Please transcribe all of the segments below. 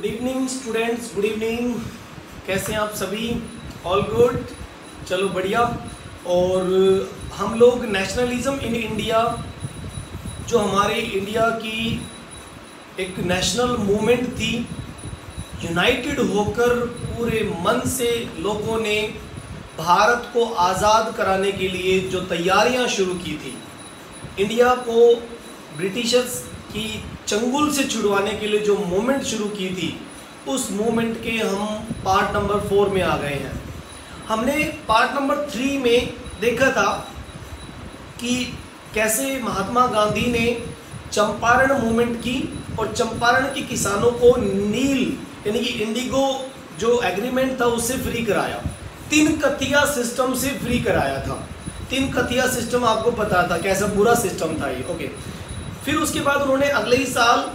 Good evening students good evening कैसे हैं आप सभी? ऑल गुड चलो बढ़िया. और हम लोग नेशनलिज्म इन इंडिया जो हमारे इंडिया की एक नेशनल मूवमेंट थी यूनाइटेड होकर पूरे मन से लोगों ने भारत को आज़ाद कराने के लिए जो तैयारियाँ शुरू की थी इंडिया को ब्रिटिशर्स की चंगुल से छुड़वाने के लिए जो मूवमेंट शुरू की थी, उस मूवमेंट के हम पार्ट नंबर फोर में आ गए हैं। हमने पार्ट नंबर थ्री में देखा था कि कैसे महात्मा गांधी ने चंपारण मूवमेंट की और चंपारण के किसानों को नील, यानी कि इंडिगो जो एग्रीमेंट था, उससे फ्री कराया। तीन कथिया सिस्टम से फ्री कराया था। तीन कथिया सिस्टम आपको पता था, कैसा बुरा सिस्टम था ये। ओके फिर उसके बाद उन्होंने अगले ही साल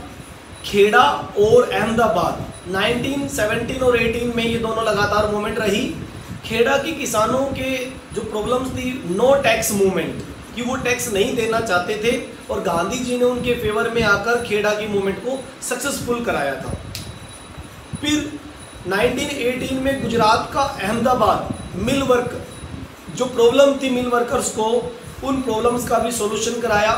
खेड़ा और अहमदाबाद 1917 और 18 में ये दोनों लगातार मूवमेंट रही। खेड़ा के किसानों के जो प्रॉब्लम्स थी नो टैक्स मूवमेंट कि वो टैक्स नहीं देना चाहते थे और गांधी जी ने उनके फेवर में आकर खेड़ा की मूवमेंट को सक्सेसफुल कराया था। फिर 1918 में गुजरात का अहमदाबाद मिल वर्क जो प्रॉब्लम थी मिल वर्कर्स को, उन प्रॉब्लम्स का भी सॉल्यूशन कराया।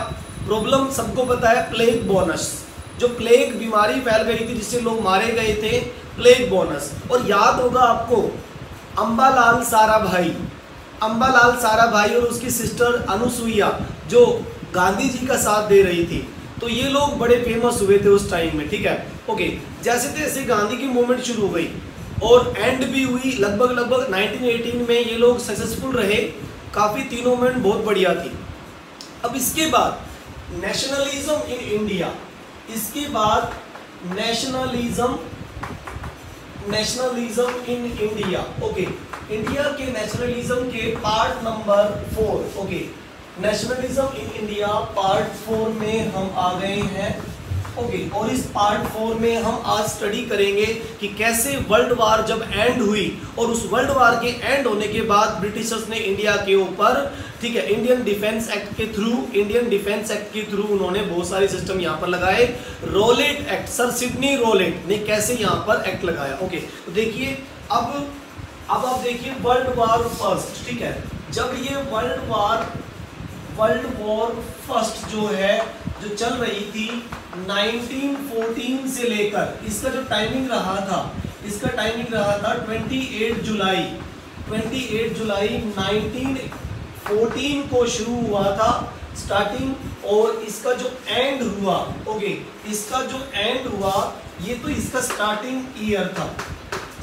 प्रॉब्लम सबको पता है प्लेग बोनस जो प्लेग बीमारी फैल गई थी, जिससे लोग मारे गए थे प्लेग बोनस और याद होगा आपको अम्बालाल सारा भाई अम्बालाल सारा भाई और उसकी सिस्टर अनुसुईया, जो गांधी जी का साथ दे रही थी। तो ये लोग बड़े फ़ेमस हुए थे उस टाइम में, ठीक है? ओके जैसे तैसे गांधी की मूवमेंट शुरू हो गई और एंड भी हुई, लगभग लगभग 1918 में ये लोग सक्सेसफुल रहे। काफ़ी तीनों मूवमेंट बहुत बढ़िया थी। अब इसके बाद नेशनलिज्म इन इंडिया इसके बाद nationalism nationalism in India okay India के नेशनलिज्म के part number four okay nationalism in India part four में हम आ गए हैं. ओके okay, और इस पार्ट फोर में हम आज स्टडी करेंगे कि कैसे वर्ल्ड वार जब एंड हुई और उस वर्ल्ड वार के एंड होने के बाद ब्रिटिशर्स ने इंडिया के ऊपर ठीक है इंडियन डिफेंस एक्ट के थ्रू इंडियन डिफेंस एक्ट के थ्रू उन्होंने बहुत सारे सिस्टम यहाँ पर लगाए। Rowlatt act sir Sidney Rowlatt ने कैसे यहाँ पर एक्ट लगाया? ओके okay, तो देखिए अब अब आप देखिए वर्ल्ड वार फ़र्स्ट ठीक है। जब ये world war world war first जो है, जो चल रही थी 1914 से लेकर, इसका जो टाइमिंग रहा था, इसका टाइमिंग रहा था 28 जुलाई। 28 जुलाई 1914 को शुरू हुआ था स्टार्टिंग और इसका जो एंड हुआ ओके इसका जो एंड हुआ, ये तो इसका स्टार्टिंग ईयर था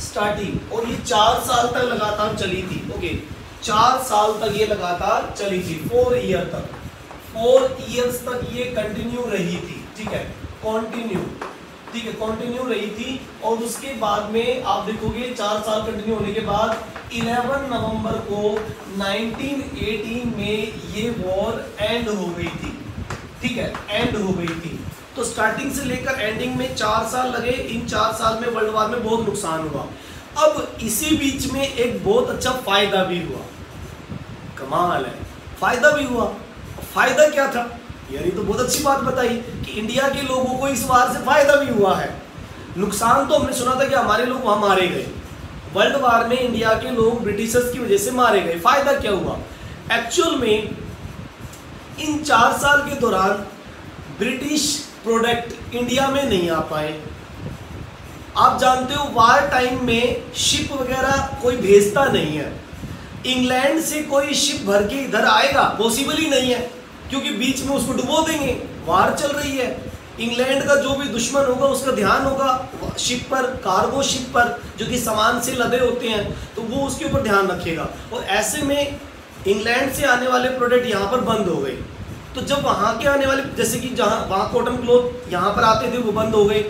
स्टार्टिंग और ये चार साल तक लगातार चली थी ओके चार साल तक ये लगातार चली थी फोर ईयर तक। फोर ईयर्स तक ये कंटिन्यू रही थी, ठीक है? कंटिन्यू ठीक है कंटिन्यू रही थी और उसके बाद में आप देखोगे, चार साल कंटिन्यू होने के बाद 11 नवंबर को 1918 में ये वॉर एंड हो गई थी। ठीक है एंड हो गई थी। तो स्टार्टिंग से लेकर एंडिंग में चार साल लगे, इन चार साल में वर्ल्ड वार में बहुत नुकसान हुआ। अब इसी बीच में एक बहुत अच्छा फ़ायदा भी हुआ। कमाल है। फ़ायदा भी हुआ। फ़ायदा क्या था? यार ये तो बहुत अच्छी बात बताई कि इंडिया के लोगों को इस वार से फ़ायदा भी हुआ है। नुकसान तो हमने सुना था कि हमारे लोग वहाँ मारे गए। वर्ल्ड वार में इंडिया के लोग ब्रिटिशर्स की वजह से मारे गए। फ़ायदा क्या हुआ? एक्चुअल में इन चार साल के दौरान ब्रिटिश प्रोडक्ट इंडिया में नहीं आ पाए। आप जानते हो, वार टाइम में शिप वगैरह कोई भेजता नहीं है। इंग्लैंड से कोई शिप भर के इधर आएगा? पॉसिबल ही नहीं है, क्योंकि बीच में उसको डुबो देंगे। वार चल रही है। इंग्लैंड का जो भी दुश्मन होगा, उसका ध्यान होगा शिप पर कार्गो शिप पर, जो कि सामान से लदे होते हैं तो वो उसके ऊपर ध्यान रखेगा। और ऐसे में इंग्लैंड से आने वाले प्रोडक्ट यहाँ पर बंद हो गए। तो जब वहाँ के आने वाले, जैसे कि जहाँ, वहाँ कॉटन क्लोथ यहाँ पर आते थे, वो बंद हो गए।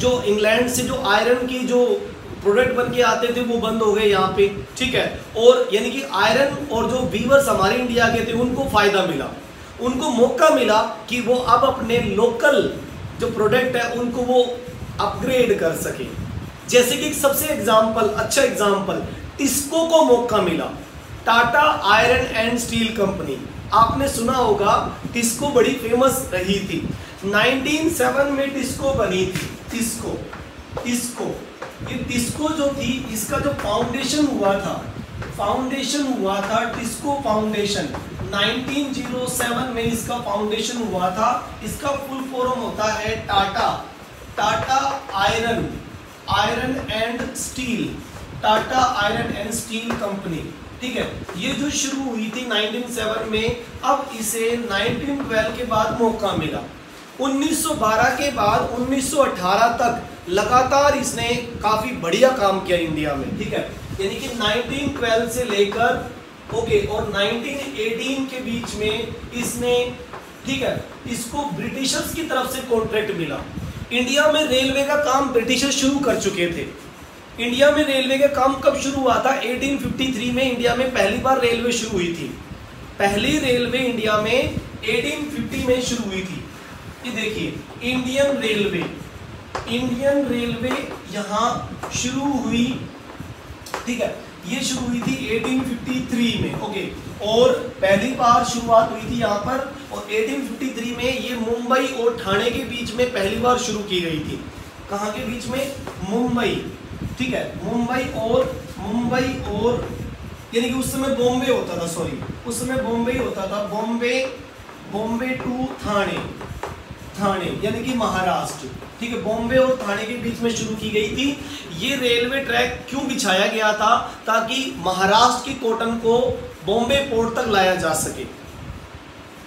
जो इंग्लैंड से जो आयरन की जो प्रोडक्ट बन के आते थे, वो बंद हो गए यहाँ पे। ठीक है? और यानी कि आयरन और जो वीवर्स हमारे इंडिया के थे, उनको फ़ायदा मिला। उनको मौका मिला कि वो अब अपने लोकल जो प्रोडक्ट है, उनको वो अपग्रेड कर सके। जैसे कि सबसे एग्ज़ाम्पल अच्छा एग्ज़ाम्पल टिस्को को मौका मिला। Tata iron and steel company आपने सुना होगा टिस्को बड़ी फ़ेमस रही थी। 1907 में टिस्को बनी थी टिस्को टिस्को ये टिस्को जो थी, इसका जो फाउंडेशन हुआ था फाउंडेशन हुआ था टिस्को फाउंडेशन 1907 में इसका फाउंडेशन हुआ था। इसका फुल फॉर्म होता है Tata Tata iron iron and steel Tata iron and steel company ठीक है? ये जो शुरू हुई थी 1907 में, अब इसे 1912 के बाद मौका मिला। 1912 के बाद 1918 तक लगातार इसने काफ़ी बढ़िया काम किया इंडिया में, ठीक है? यानी कि 1912 से लेकर, ओके, और 1918 के बीच में इसने, ठीक है, इसको ब्रिटिशर्स की तरफ़ से कॉन्ट्रैक्ट मिला। इंडिया में रेलवे का काम ब्रिटिशर्स शुरू कर चुके थे। इंडिया में रेलवे का काम कब शुरू हुआ था? 1853 में इंडिया में पहली बार रेलवे शुरू हुई थी। पहली रेलवे इंडिया में 1850 में शुरू हुई थी। ये देखिए इंडियन रेलवे इंडियन रेलवे यहाँ शुरू हुई, ठीक है, ये शुरू हुई थी 1853 में ओके और पहली बार शुरुआत हुई थी यहाँ पर, और 1853 में ये मुंबई और ठाणे के बीच में पहली बार शुरू की गई थी। कहाँ के बीच में? मुंबई, ठीक है, मुंबई और मुंबई और, यानी कि उस समय बॉम्बे होता था सॉरी उस समय बॉम्बे होता था, बॉम्बे बॉम्बे टू थाने थाने, यानी कि महाराष्ट्र, ठीक है? बॉम्बे और थाने के बीच में शुरू की गई थी। ये रेलवे ट्रैक क्यों बिछाया गया था? ताकि महाराष्ट्र की कॉटन को बॉम्बे पोर्ट तक लाया जा सके।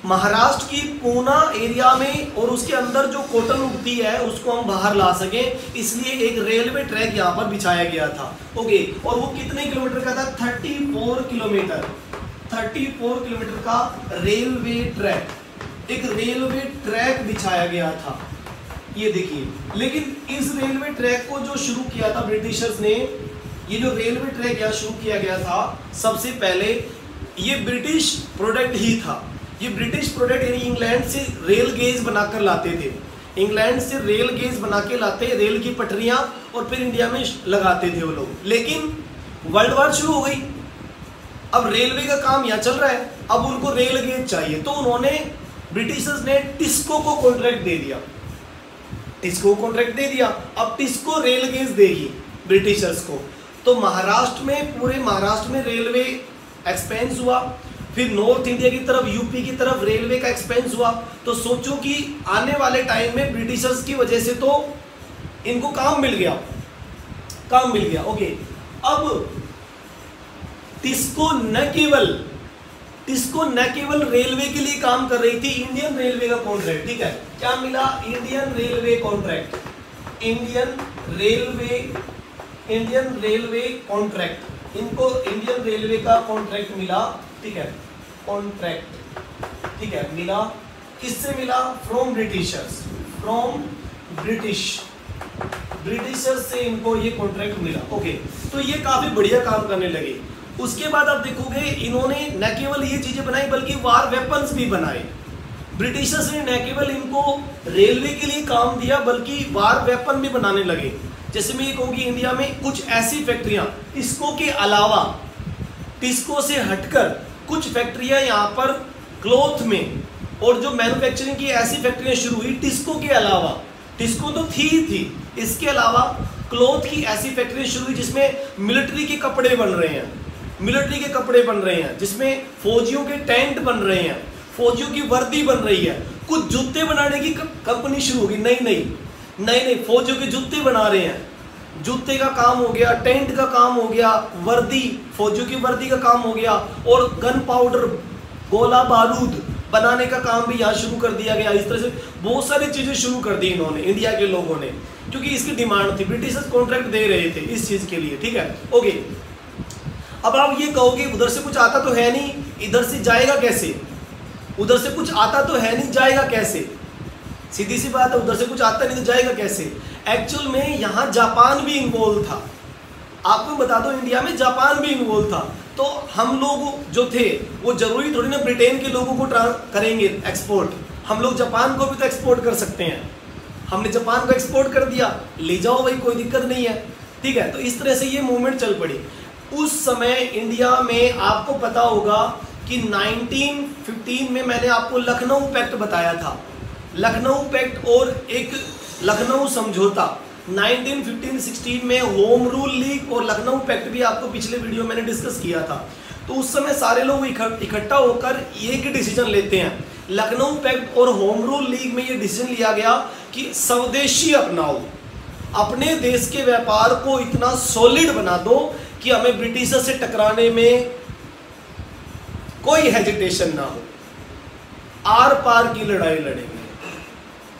महाराष्ट्र की पूना एरिया में और उसके अंदर जो कॉटन उगती है, उसको हम बाहर ला सकें। इसलिए एक रेलवे ट्रैक यहाँ पर बिछाया गया था। ओके, और वो कितने किलोमीटर का था? 34 किलोमीटर। 34 किलोमीटर का रेलवे ट्रैक। एक रेलवे ट्रैक बिछाया गया था। ये देखिए, लेकिन इस रेलवे ट्रैक को जो शुरू किया था ब्रिटिशर्स ने, ये जो रेलवे ट्रैक यहाँ शुरू किया गया था, सबसे पहले ये ब्रिटिश प्रोडक्ट ही था। ये ब्रिटिश प्रोडक्ट यानी इंग्लैंड से रेल गेज बनाकर लाते थे। इंग्लैंड से रेल गेज बना के लाते रेल की पटरियाँ और फिर इंडिया में लगाते थे वो लोग। लेकिन वर्ल्ड वार शुरू हो गई। अब रेलवे का काम यहाँ चल रहा है। अब उनको रेल गेज चाहिए। तो उन्होंने ब्रिटिशर्स ने टिस्को को कॉन्ट्रैक्ट दे दिया। टिस्को को कॉन्ट्रैक्ट दे दिया। अब टिस्को रेल गेज देगी ब्रिटिशर्स को। तो महाराष्ट्र में, पूरे महाराष्ट्र में रेलवे एक्सपेंस हुआ। फिर नॉर्थ इंडिया की तरफ़ यूपी की तरफ़ रेलवे का एक्सपेंस हुआ। तो सोचो कि आने वाले टाइम में ब्रिटिशर्स की वजह से तो इनको काम मिल गया। काम मिल गया। ओके अब टिस्को न केवल टिस्को न केवल रेलवे के लिए काम कर रही थी, इंडियन रेलवे का कॉन्ट्रैक्ट ठीक है? क्या मिला? Indian railway contract Indian railway Indian railway contract इनको इंडियन रेलवे का कॉन्ट्रैक्ट मिला, ठीक है? कॉन्ट्रैक्ट ठीक है? मिला, किससे मिला? From Britishers from British Britishers से इनको ये कॉन्ट्रैक्ट मिला ओके तो ये काफ़ी बढ़िया काम करने लगे। उसके बाद आप देखोगे इन्होंने न केवल ये चीज़ें बनाई, बल्कि वार वेपन्स भी बनाए। ब्रिटिशर्स ने न केवल इनको रेलवे के लिए काम दिया, बल्कि वार वेपन भी बनाने लगे। जैसे मैं ये कहूँगी इंडिया में कुछ ऐसी फैक्ट्रियाँ इसको के अलावा टिस्को से हटकर कुछ फैक्ट्रियाँ यहाँ पर क्लोथ में और जो मैन्युफैक्चरिंग की ऐसी फैक्ट्रियाँ शुरू हुई टिस्को के अलावा। टिस्को तो थी ही थी। इसके अलावा क्लोथ की ऐसी फैक्ट्री शुरू हुई जिसमें मिलिट्री के कपड़े बन रहे हैं। मिलिट्री के कपड़े बन रहे हैं, जिसमें फौजियों के टेंट बन रहे हैं, फौजियों की वर्दी बन रही है। कुछ जूते बनाने की कंपनी शुरू होगी नहीं नहीं नहीं नहीं फौजियों के जूते बना रहे हैं। जूते का काम हो गया, टेंट का काम हो गया, वर्दी, फौजियों की वर्दी का काम हो गया, और गन पाउडर गोला बारूद बनाने का काम भी यहाँ शुरू कर दिया गया। इस तरह से बहुत सारी चीज़ें शुरू कर दी इन्होंने, इंडिया के लोगों ने, क्योंकि इसकी डिमांड थी। ब्रिटिशर्स कॉन्ट्रैक्ट दे रहे थे इस चीज़ के लिए, ठीक है? ओके। अब आप ये कहोगे, उधर से कुछ आता तो है नहीं, इधर से जाएगा कैसे? उधर से कुछ आता तो है नहीं, जाएगा कैसे? सीधी सी बात है, उधर से कुछ आता नहीं तो जाएगा कैसे? एक्चुअल में यहाँ जापान भी इन्वॉल्व था। आपको बता दो इंडिया में जापान भी इन्वॉल्व था। तो हम लोग जो थे, वो ज़रूरी थोड़ी ना ब्रिटेन के लोगों को करेंगे एक्सपोर्ट हम लोग जापान को भी तो एक्सपोर्ट कर सकते हैं। हमने जापान को एक्सपोर्ट कर दिया। ले जाओ भाई, कोई दिक्कत नहीं है। ठीक है तो इस तरह से ये मूवमेंट चल पड़ी। उस समय इंडिया में आपको पता होगा कि 1915 में मैंने आपको लखनऊ पैक्ट बताया था। लखनऊ पैक्ट और एक लखनऊ समझौता। 1915 16 में होम रूल लीग और लखनऊ पैक्ट भी आपको पिछले वीडियो मैंने डिस्कस किया था। तो उस समय सारे लोग इकट्ठा होकर एक डिसीज़न लेते हैं। लखनऊ पैक्ट और होम रूल लीग में ये डिसीज़न लिया गया कि स्वदेशी अपनाओ। अपने देश के व्यापार को इतना सॉलिड बना दो कि हमें ब्रिटिशर से टकराने में कोई हेजिटेशन ना हो। आर पार की लड़ाई लड़ेंगे।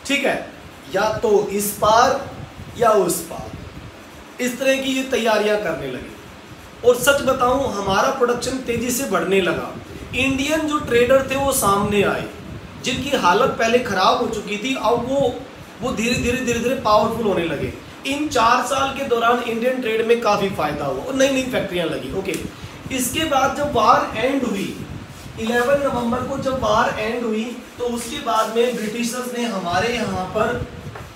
ठीक है? या तो इस पार या उस पार। इस तरह की ये तैयारियाँ करने लगी। और सच बताऊँ, हमारा प्रोडक्शन तेज़ी से बढ़ने लगा। इंडियन जो ट्रेडर थे, वो सामने आए, जिनकी हालत पहले खराब हो चुकी थी, अब वो वो धीरे धीरे धीरे धीरे पावरफुल होने लगे। इन चार साल के दौरान इंडियन ट्रेड में काफ़ी फ़ायदा हुआ और नई नई फैक्ट्रियाँ लगी। ओके इसके बाद जब वार एंड हुई 11 नवंबर को जब वार एंड हुई तो उसके बाद में ब्रिटिशर्स ने हमारे यहाँ पर,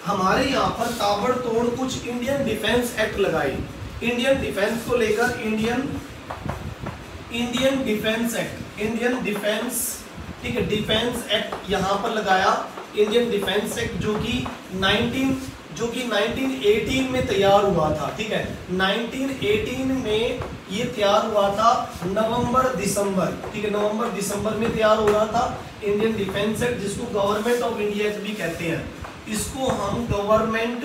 हमारे यहाँ पर ताबड़तोड़ कुछ इंडियन डिफेंस एक्ट लगाए इंडियन डिफेंस को लेकर Indian Indian defence act Indian defence ठीक है डिफेंस एक्ट यहाँ पर लगाया। इंडियन डिफेंस एक्ट जो कि 19 जो कि 1918 में तैयार हुआ था, ठीक है? 1918 में ये तैयार हुआ था नवंबर दिसंबर, ठीक है? नवंबर दिसंबर में तैयार हो रहा था इंडियन डिफेंस एक्ट जिसको गवर्नमेंट ऑफ़ इंडिया भी कहते हैं। इसको हम government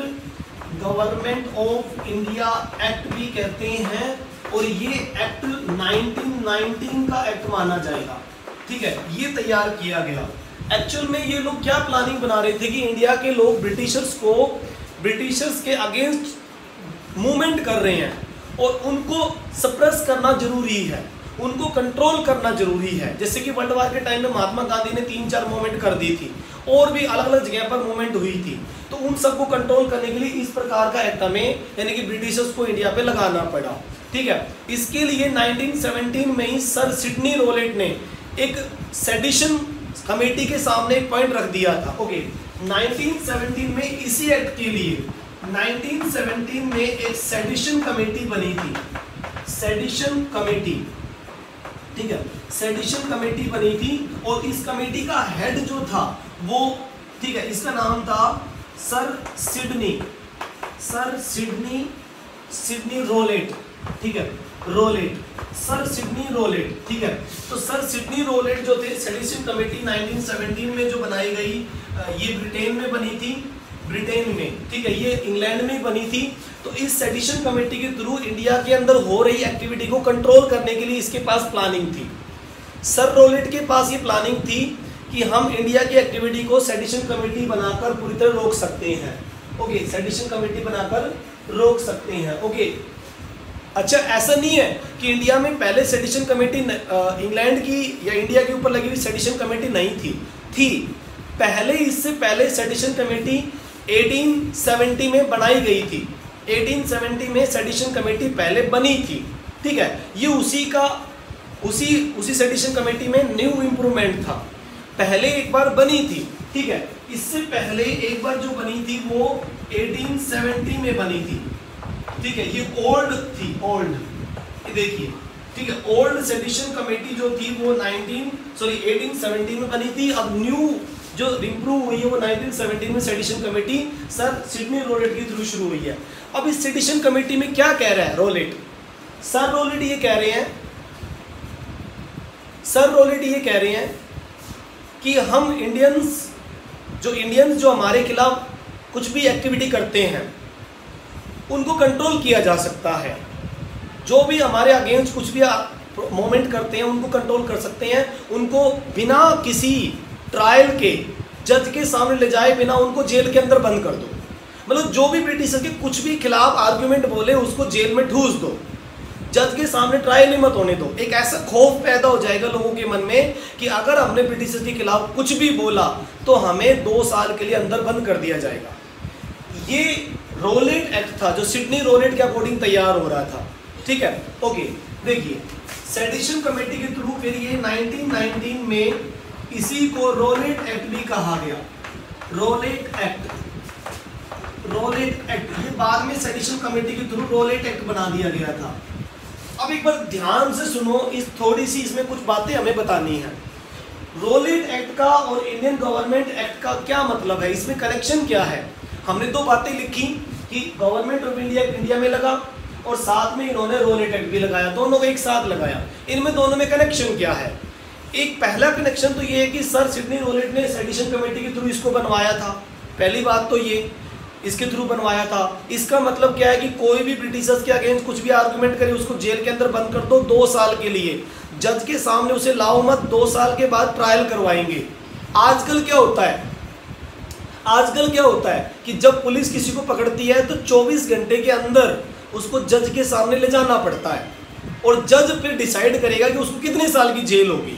government of India act भी कहते हैं, और ये एक्ट 1919 का एक्ट माना जाएगा, ठीक है? ये तैयार किया गया। एक्चुअल में ये लोग क्या प्लानिंग बना रहे थे कि इंडिया के लोग ब्रिटिशर्स को ब्रिटिशर्स के अगेंस्ट मूवमेंट कर रहे हैं और उनको सप्रेस करना ज़रूरी है। उनको कंट्रोल करना ज़रूरी है। जैसे कि वर्ल्ड वार के टाइम में महात्मा गांधी ने तीन चार मूवमेंट कर दी थी और भी अलग अलग जगह पर मूवमेंट हुई थी। तो उन सबको कंट्रोल करने के लिए इस प्रकार का एक्ट यानी कि ब्रिटिशर्स को इंडिया पे लगाना पड़ा। ठीक है? इसके लिए 1917 में ही सर सिडनी रोलेट ने एक सेडिशन कमेटी के सामने एक पॉइंट रख दिया था। ओके 1917 में इसी एक्ट के लिए 1917 में एक सेडिशन कमेटी बनी थी। सेडिशन कमेटी ठीक है? सेडिशन कमेटी बनी थी और इस कमेटी का हेड जो था, वो ठीक है, इसका नाम था sir Sidney. Sir Sidney Sidney Rowlatt. ठीक है? रोलेट। Sir Sidney Rowlatt. ठीक है? तो सर सिडनी रोलेट जो थे सेडिशन कमेटी 1917 में जो बनाई गई ये ब्रिटेन में बनी थी, ब्रिटेन में, ठीक है, ये इंग्लैंड में बनी थी तो इस सेडिशन कमेटी के थ्रू इंडिया के अंदर हो रही एक्टिविटी को कंट्रोल करने के लिए इसके पास प्लानिंग थी। सर रोलेट के पास ये प्लानिंग थी कि हम इंडिया की एक्टिविटी को सेडिशन कमेटी बनाकर पूरी तरह रोक सकते हैं। ओके सेडिशन कमेटी बनाकर रोक सकते हैं। ओके अच्छा ऐसा नहीं है कि इंडिया में पहले सेडिशन कमेटी इंग्लैंड की या इंडिया के ऊपर लगी हुई सेडिशन कमेटी नहीं थी। थी पहले इससे पहले सेडिशन कमेटी 1870 में बनाई गई थी। 1870 में सेडिशन कमेटी पहले बनी थी। ठीक है? ये उसी का, उसी उसी सेडिशन कमेटी में न्यू इम्प्रूवमेंट था। पहले एक बार बनी थी। ठीक है? इससे पहले एक बार जो बनी थी वो 1870 में बनी थी। ठीक है? ये ओल्ड थी ओल्ड देखिए। ठीक है? ओल्ड सेडिशन कमेटी जो थी वो 19 सॉरी 1817 में बनी थी। अब न्यू जो इम्प्रूव हुई है वो 1917 में sedition committee sir Sidney Rowlatt के थ्रू शुरू हुई है। अब इस सेडिशन कमेटी में क्या कह रहा है रोलेट सर रोलेट ये कह रहे हैं सर रोलेट ये कह रहे हैं कि हम इंडियंस जो इंडियंस जो हमारे खिलाफ कुछ भी एक्टिविटी करते हैं, उनको कंट्रोल किया जा सकता है। जो भी हमारे अगेंस्ट कुछ भी मोमेंट करते हैं, उनको कंट्रोल कर सकते हैं। उनको बिना किसी ट्रायल के जज के सामने ले जाए बिना उनको जेल के अंदर बंद कर दो। मतलब जो भी ब्रिटिशर के कुछ भी खिलाफ आर्ग्यूमेंट बोले, उसको जेल में ठूस दो। जज के सामने ट्रायल ही मत होने दो। एक ऐसा खौफ पैदा हो जाएगा लोगों के मन में कि अगर हमने ब्रिटिशर के खिलाफ कुछ भी बोला तो हमें दो साल के लिए अंदर बंद कर दिया जाएगा। ये रोलेट एक्ट था, जो सिडनी रोलेट के अकॉर्डिंग तैयार हो रहा था। ठीक है? ओके, देखिए, सेडिशन कमेटी के थ्रू फिर ये 1919 में इसी को रोलेट एक्ट भी कहा गया। Rowlatt act. Rowlatt act. ये बाद में सेडिशन कमेटी के थ्रू रोलेट एक्ट बना दिया गया था। अब एक बार ध्यान से सुनो, इस थोड़ी सी इसमें कुछ बातें हमें बतानी है। रोलेट एक्ट का और इंडियन गवर्नमेंट एक्ट का क्या मतलब है? इसमें कनेक्शन क्या है? हमने दो बातें लिखी कि गवर्नमेंट ऑफ़ इंडिया इंडिया में लगा और साथ में इन्होंने रोलेट एक्ट भी लगाया। दोनों को एक साथ लगाया। इनमें दोनों में कनेक्शन क्या है? एक पहला कनेक्शन तो ये है कि सर सिडनी रोलेट ने सेडिशन कमेटी के थ्रू इसको बनवाया था। पहली बात तो ये, इसके थ्रू बनवाया था। इसका मतलब क्या है कि कोई भी ब्रिटिशर्स के अगेंस्ट कुछ भी आर्गुमेंट करे, उसको जेल के अंदर बंद कर दो दो साल के लिए। जज के सामने उसे लाओ मत, दो साल के बाद ट्रायल करवाएँगे। आजकल क्या होता है? आजकल क्या होता है कि जब पुलिस किसी को पकड़ती है तो 24 घंटे के अंदर उसको जज के सामने ले जाना पड़ता है। और जज फिर डिसाइड करेगा कि उसको कितने साल की जेल होगी।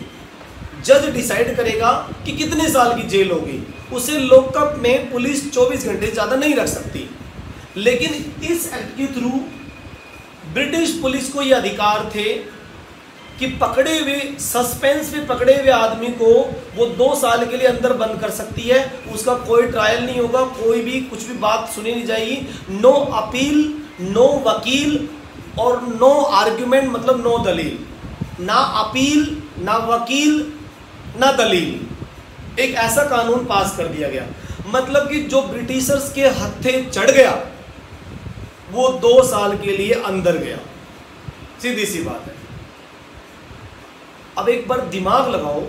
जज डिसाइड करेगा कि कितने साल की जेल होगी। उसे लॉकअप में पुलिस 24 घंटे ज़्यादा नहीं रख सकती। लेकिन इस एक्ट के थ्रू ब्रिटिश पुलिस को यह अधिकार थे कि पकड़े हुए, सस्पेंस में पकड़े हुए आदमी को वो दो साल के लिए अंदर बंद कर सकती है। उसका कोई ट्रायल नहीं होगा, कोई भी, कुछ भी बात सुनी नहीं जाएगी। नो अपील, नो वकील और नो आर्ग्यूमेंट मतलब नो दलील। ना अपील, ना वकील ना दलील। एक ऐसा कानून पास कर दिया गया। मतलब कि जो ब्रिटिशर्स के हथे चढ़ गया, वो दो साल के लिए अंदर गया। सीधी सी बात है। अब एक बार दिमाग लगाओ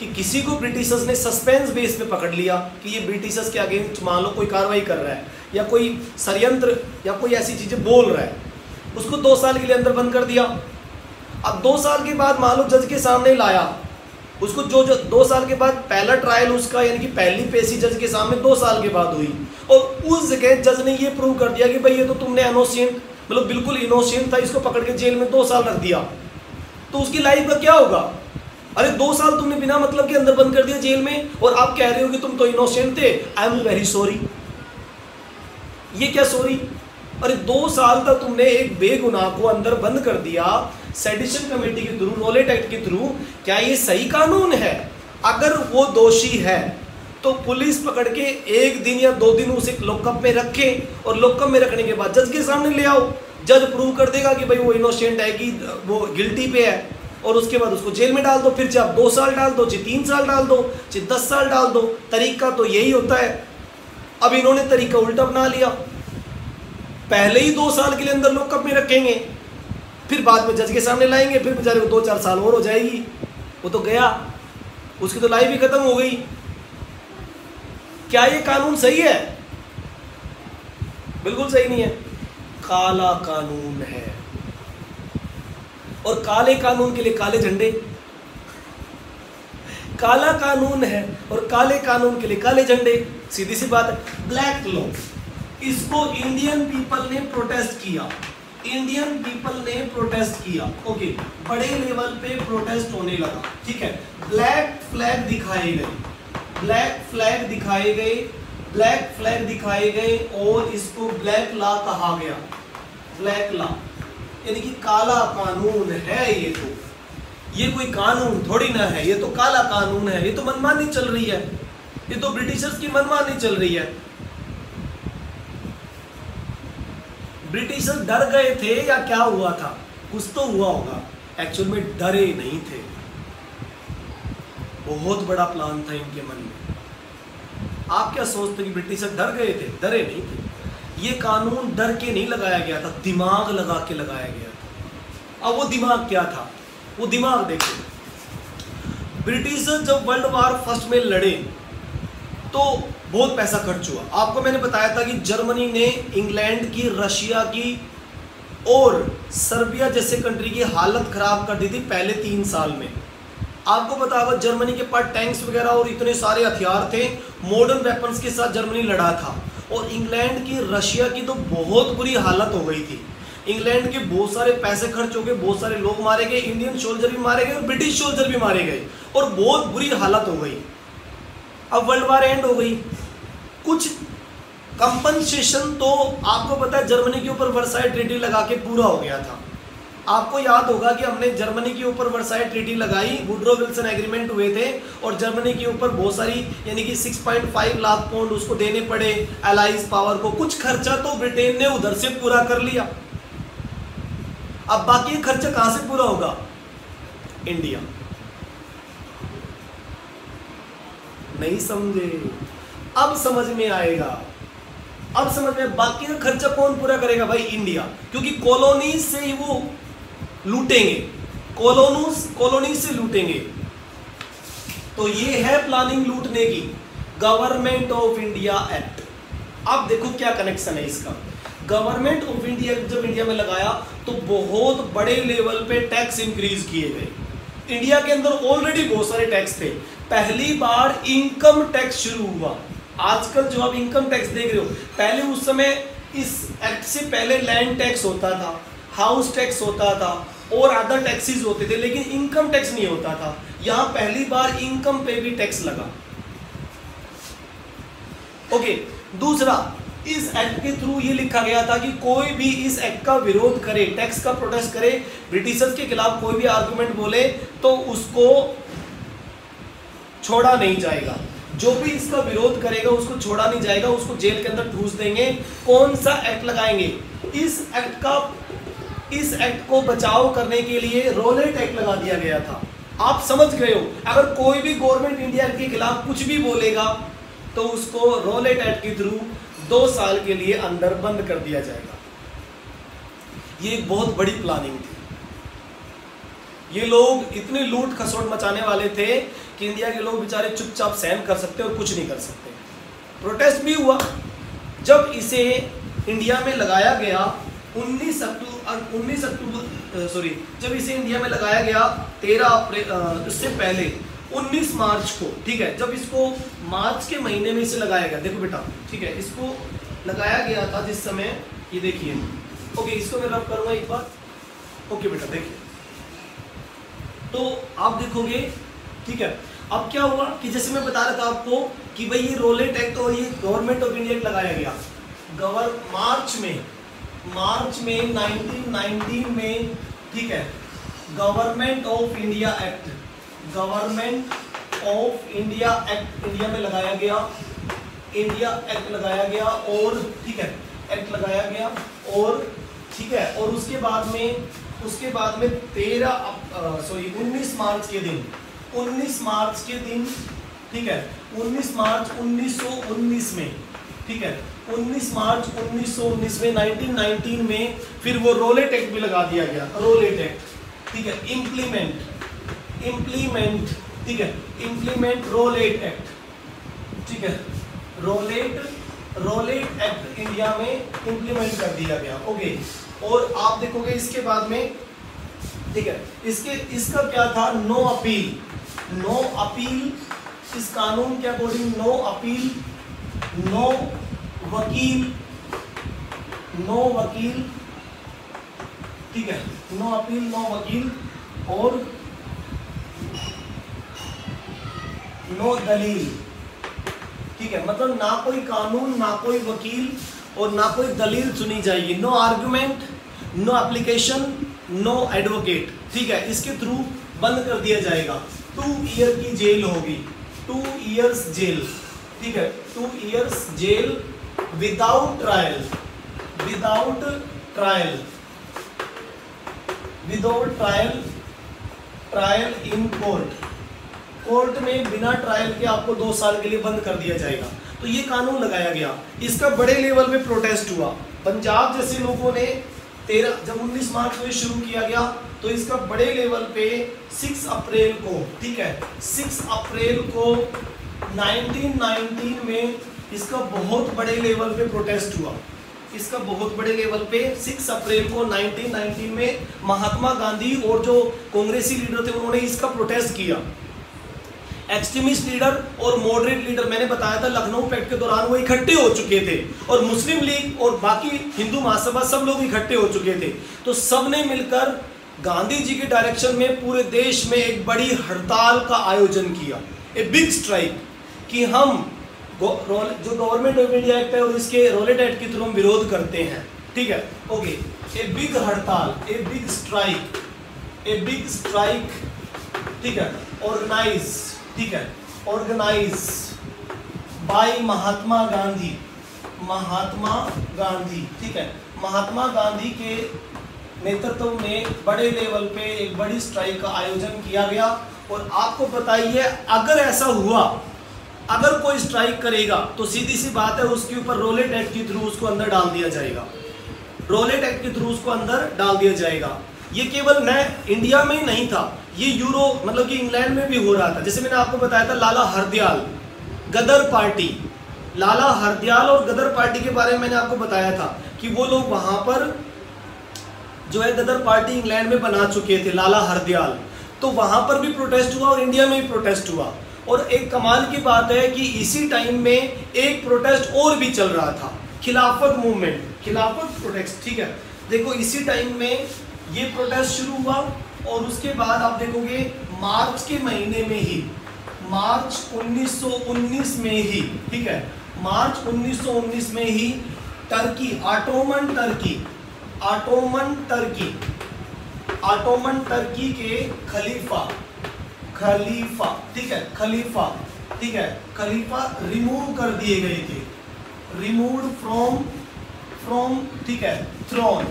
कि किसी को ब्रिटिशर्स ने सस्पेंस बेस पे पकड़ लिया कि ये ब्रिटिशर्स के अगेंस्ट मान लो कोई कार्रवाई कर रहा है, या कोई षडयंत्र, या कोई ऐसी चीज़ें बोल रहा है, उसको दो साल के लिए अंदर बंद कर दिया। अब दो साल के बाद मान लो जज के सामने लाया उसको जो जो दो साल के बाद पहला ट्रायल उसका, यानी कि पहली पेशी जज के सामने दो साल के बाद हुई। और उस जगह जज ने ये प्रूव कर दिया कि भाई ये तो तुमने इनोसेंट मतलब बिल्कुल इनोसेंट था, इसको पकड़ के जेल में दो साल रख दिया। तो उसकी लाइफ का क्या होगा? अरे दो साल तुमने बिना मतलब के अंदर बंद कर दिया जेल में, और आप कह रहे हो कि तुम तो इनोसेंट थे। आई एम वेरी सॉरी ये क्या सॉरी अरे दो साल तक तुमने एक बेगुनाह को अंदर बंद कर दिया सेडिशन कमेटी के थ्रू नॉलेज एक्ट के थ्रू क्या ये सही कानून है? अगर वो दोषी है तो पुलिस पकड़ के एक दिन या दो दिन उसे लॉकअप में रखे और लॉकअप में रखने के बाद जज के सामने ले आओ। जज प्रूव कर देगा कि भाई वो इनोसेंट है कि वो गिल्टी पे है और उसके बाद उसको जेल में डाल दो। फिर चाहे दो साल डाल दो, चाहे तीन साल डाल दो, चाहे दस साल डाल दो, तरीका तो यही होता है। अब इन्होंने तरीका उल्टा अपना लिया। पहले ही दो साल के लिए अंदर कब में रखेंगे। फिर बाद में जज के सामने लाएँगे, फिर बेचारे को दो चार साल और हो जाएगी। वो तो गया। उसकी तो लाइफ ही खत्म हो गई। क्या ये कानून सही है? बिल्कुल सही नहीं है। काला कानून है। और काले कानून के लिए काले झंडे। काला कानून है और काले कानून के लिए काले झंडे। सीधी सी बात है। Black law. इसको इंडियन पीपल ने प्रोटेस्ट किया। इंडियन पीपल ने प्रोटेस्ट किया। ओके बड़े लेवल पे प्रोटेस्ट होने लगा। ठीक है? ब्लैक फ्लैग दिखाए गए। ब्लैक फ्लैग दिखाए गए। ब्लैक फ्लैग दिखाए गए और इसको ब्लैक लॉ कहा गया। ब्लैक लॉ यानी कि काला कानून है ये तो। ये कोई कानून थोड़ी ना है। ये तो काला कानून है। ये तो मनमानी चल रही है। ये तो ब्रिटिशर्स की मनमानी चल रही है। ब्रिटिशर्स डर गए थे या क्या हुआ था? कुछ तो हुआ होगा। एक्चुअल में डरे नहीं थे। बहुत बड़ा प्लान था इनके मन में। आप क्या सोचते कि ब्रिटिशर डर गए थे? डरे नहीं थे। ये कानून डर के नहीं लगाया गया था, दिमाग लगा के लगाया गया था। अब वो दिमाग क्या था? वो दिमाग देखो। ब्रिटिशर जब वर्ल्ड वार फ़र्स्ट में लड़े तो बहुत पैसा खर्च हुआ। आपको मैंने बताया था कि जर्मनी ने इंग्लैंड की, रशिया की और सर्बिया जैसे कंट्री की हालत खराब कर दी थी पहले तीन साल में। आपको पता होगा, जर्मनी के पास टैंक्स वगैरह और इतने सारे हथियार थे मॉडर्न वेपन्स के साथ जर्मनी लड़ा था। और इंग्लैंड की, रशिया की तो बहुत बुरी हालत हो गई थी। इंग्लैंड के बहुत सारे पैसे खर्च हो गए, बहुत सारे लोग मारे गए इंडियन सोल्जर भी मारे गए और ब्रिटिश सोल्जर भी मारे गए और बहुत बुरी हालत हो गई। अब वर्ल्ड वार एंड हो गई। कुछ कंपनसेशन तो आपको पता है जर्मनी के ऊपर वर्साई ट्रीटी लगा के पूरा हो गया था। आपको याद होगा कि हमने जर्मनी के ऊपर वर्साई ट्रीटी लगाई वुड्रो विल्सन एग्रीमेंट हुए थे और जर्मनी के ऊपर बहुत सारी, यानी कि 6.5 लाख पाउंड उसको देने पड़े एलाइज पावर को। कुछ खर्चा तो ब्रिटेन ने उधर से पूरा कर लिया। अब बाकी खर्चा कहाँ से पूरा होगा? इंडिया नहीं समझे। अब समझ में आएगा। अब समझ में, बाकी का खर्चा कौन पूरा करेगा भाई? इंडिया। क्योंकि कॉलोनीज से ही वो लूटेंगे। कॉलोनीज कॉलोनीज से लूटेंगे। तो ये है प्लानिंग लूटने की। गवर्नमेंट ऑफ़ इंडिया एक्ट अब देखो क्या कनेक्शन है इसका। गवर्नमेंट ऑफ़ इंडिया जब इंडिया में लगाया तो बहुत बड़े लेवल पे टैक्स इंक्रीज किए गए। इंडिया के अंदर ऑलरेडी बहुत सारे टैक्स थे। पहली बार इनकम टैक्स शुरू हुआ। आजकल जो आप इनकम टैक्स देख रहे हो, पहले उस समय इस एक्ट से पहले लैंड टैक्स होता था हाउस टैक्स होता था और अदर टैक्सेस होते थे, लेकिन इनकम टैक्स नहीं होता था। यहाँ पहली बार इनकम पे भी टैक्स लगा। ओके दूसरा, इस एक्ट के थ्रू ये लिखा गया था कि कोई भी इस एक्ट का विरोध करे टैक्स का प्रोटेस्ट करे ब्रिटिशर्स के खिलाफ कोई भी आर्गुमेंट बोले तो उसको छोड़ा नहीं जाएगा। जो भी इसका विरोध करेगा, उसको छोड़ा नहीं जाएगा, उसको जेल के अंदर ठूस देंगे। कौन सा एक्ट लगाएँगे? इस एक्ट का, इस एक्ट को बचाव करने के लिए रोलेट एक्ट लगा दिया गया था। आप समझ गए हो? अगर कोई भी गवर्नमेंट इंडिया के खिलाफ कुछ भी बोलेगा तो उसको रोलेट एक्ट के थ्रू दो साल के लिए अंदर बंद कर दिया जाएगा। ये एक बहुत बड़ी प्लानिंग थी। ये लोग इतने लूट खसोट मचाने वाले थे कि इंडिया के लोग बेचारे चुपचाप सहन कर सकते और कुछ नहीं कर सकते। प्रोटेस्ट भी हुआ। जब इसे इंडिया में लगाया गया 19 अक्टूबर 19 अक्टूबर सॉरी जब इसे इंडिया में लगाया गया 13 अप्रैल इससे पहले 19 मार्च को, ठीक है, जब इसको मार्च के महीने में इसे लगाया गया, देखो बेटा, ठीक है, इसको लगाया गया था जिस समय, ये देखिए, ओके, इसको मैं रब करूँगा एक बार। ओके बेटा, देखिए। तो आप देखोगे, ठीक है? अब क्या हुआ कि जैसे मैं बता रहा था आपको कि भाई ये रोलेट एक्ट और ये गवर्नमेंट ऑफ़ इंडिया लगाया गया। गवर मार्च में मार्च में 1919 में, ठीक है? Government of India act government of India act India में लगाया गया। इंडिया एक्ट लगाया गया और, ठीक है? एक्ट लगाया गया और, ठीक है? और उसके बाद में उसके बाद में तेरह सॉरी उन्नीस मार्च के दिन 19 मार्च के दिन, ठीक है 19 मार्च 1919 में, ठीक है 19 मार्च 1919 में 1919 में फिर वो रोलेट एक्ट भी लगा दिया गया रोलेट एक्ट ठीक है इंप्लीमेंट इंप्लीमेंट ठीक है इंप्लीमेंट रोलेट एक्ट ठीक है रोलेट रोलेट एक्ट इंडिया में इंप्लीमेंट कर दिया गया ओके और आप देखोगे इसके बाद में, ठीक है, इसके, इसका क्या था? नो अपील नो अपील इस कानून के अकॉर्डिंग नो अपील नो वकील नो वकील, ठीक है नो अपील नो वकील, और नो दलील, ठीक है मतलब ना कोई कानून, ना कोई वकील और ना कोई दलील सुनी जाएगी no argument no application no advocate ठीक है, इसके थ्रू बंद कर दिया जाएगा। टू ईयर की जेल होगी। टू ईयर्स जेल ठीक है two years jail without trial without trial without trial trial in court court में बिना ट्रायल के आपको दो साल के लिए बंद कर दिया जाएगा। तो ये कानून लगाया गया। इसका बड़े लेवल पे प्रोटेस्ट हुआ। पंजाब जैसे लोगों ने तेरह, जब 19 मार्च को शुरू किया गया तो इसका बड़े लेवल पे 6 अप्रैल को, ठीक है 6 अप्रैल को 1919 में इसका बहुत बड़े लेवल पे प्रोटेस्ट हुआ। इसका बहुत बड़े लेवल पे 6 अप्रैल को 1919 में महात्मा गांधी और जो कांग्रेसी लीडर थे, उन्होंने इसका प्रोटेस्ट किया। एक्सट्रीमिस्ट लीडर और मॉडरेट लीडर मैंने बताया था लखनऊ पैक्ट के दौरान वो इकट्ठे हो चुके थे और मुस्लिम लीग और बाकी हिंदू महासभा सब लोग इकट्ठे हो चुके थे। तो सबने मिलकर गांधी जी के डायरेक्शन में पूरे देश में एक बड़ी हड़ताल का आयोजन किया। ए बिग स्ट्राइक कि हम जो गवर्नमेंट ऑफ़ इंडिया एक्ट है और इसके रोलेट एक्ट के थ्रू हम विरोध करते हैं। ठीक है? ओके ए बिग हड़ताल a big strike a big strike ठीक है? ऑर्गेनाइज ठीक है ऑर्गेनाइज बाय महात्मा गांधी महात्मा गांधी ठीक है? महात्मा गांधी के नेतृत्व में बड़े लेवल पे एक बड़ी स्ट्राइक का आयोजन किया गया। और आपको बताइए, अगर ऐसा हुआ, अगर कोई स्ट्राइक करेगा तो सीधी सी बात है, उसके ऊपर रोलेट एक्ट के थ्रू उसको अंदर डाल दिया जाएगा। रोलेट एक्ट के थ्रू उसको अंदर डाल दिया जाएगा। ये केवल मैं इंडिया में ही नहीं था ये यूरो मतलब कि इंग्लैंड में भी हो रहा था। जैसे मैंने आपको बताया था, लाला हरदयाल, गदर पार्टी। लाला हरदयाल और गदर पार्टी के बारे में मैंने आपको बताया था कि वो लोग वहाँ पर जो है गदर पार्टी इंग्लैंड में बना चुके थे, लाला हरदयाल। तो वहाँ पर भी प्रोटेस्ट हुआ और इंडिया में भी प्रोटेस्ट हुआ। और एक कमाल की बात है कि इसी टाइम में एक प्रोटेस्ट और भी चल रहा था। खिलाफत मूवमेंट खिलाफत प्रोटेस्ट ठीक है? देखो, इसी टाइम में ये प्रोटेस्ट शुरू हुआ। और उसके बाद आप देखोगे मार्च के महीने में ही, मार्च 1919 में ही, ठीक है? मार्च 1919 में ही Turkey Ottoman Turkey Ottoman Turkey Ottoman Turkey के खलीफा खलीफा, ठीक है? खलीफा, ठीक है? खलीफा रिमूव कर दिए गए थे। रिमूव फ्रॉम फ्रॉम, ठीक है? थ्रोन।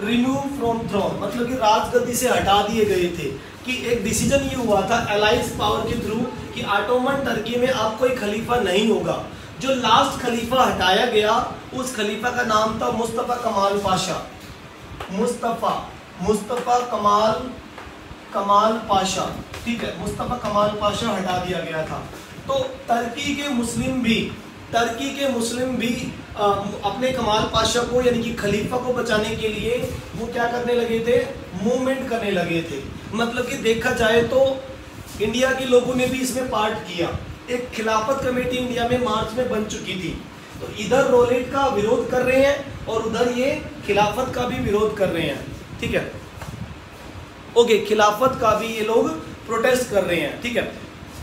रिमूव फ्रॉम थ्रोन मतलब कि राजगद्दी से हटा दिए गए थे कि एक डिसीज़न ये हुआ था एलाइज पावर के थ्रू कि ऑटोमन टर्की में अब कोई खलीफा नहीं होगा। जो लास्ट खलीफा हटाया गया, उस खलीफा का नाम था मुस्तफ़ा कमाल पाशा। मुस्तफ़ा मुस्तफ़ा कमाल कमाल पाशा। ठीक है, मुस्तफ़ा कमाल पाशा हटा दिया गया था। तो टर्की के मुस्लिम भी टर्की के मुस्लिम भी अपने कमाल पाशा को, यानी कि खलीफा को बचाने के लिए वो क्या करने लगे थे? मूवमेंट करने लगे थे। मतलब कि देखा जाए तो इंडिया के लोगों ने भी इसमें पार्ट किया। एक खिलाफत कमेटी इंडिया में मार्च में बन चुकी थी। तो इधर रोलेट का विरोध कर रहे हैं और उधर ये खिलाफत का भी विरोध कर रहे हैं। ठीक है? ओके, खिलाफत का भी ये लोग प्रोटेस्ट कर रहे हैं। ठीक है?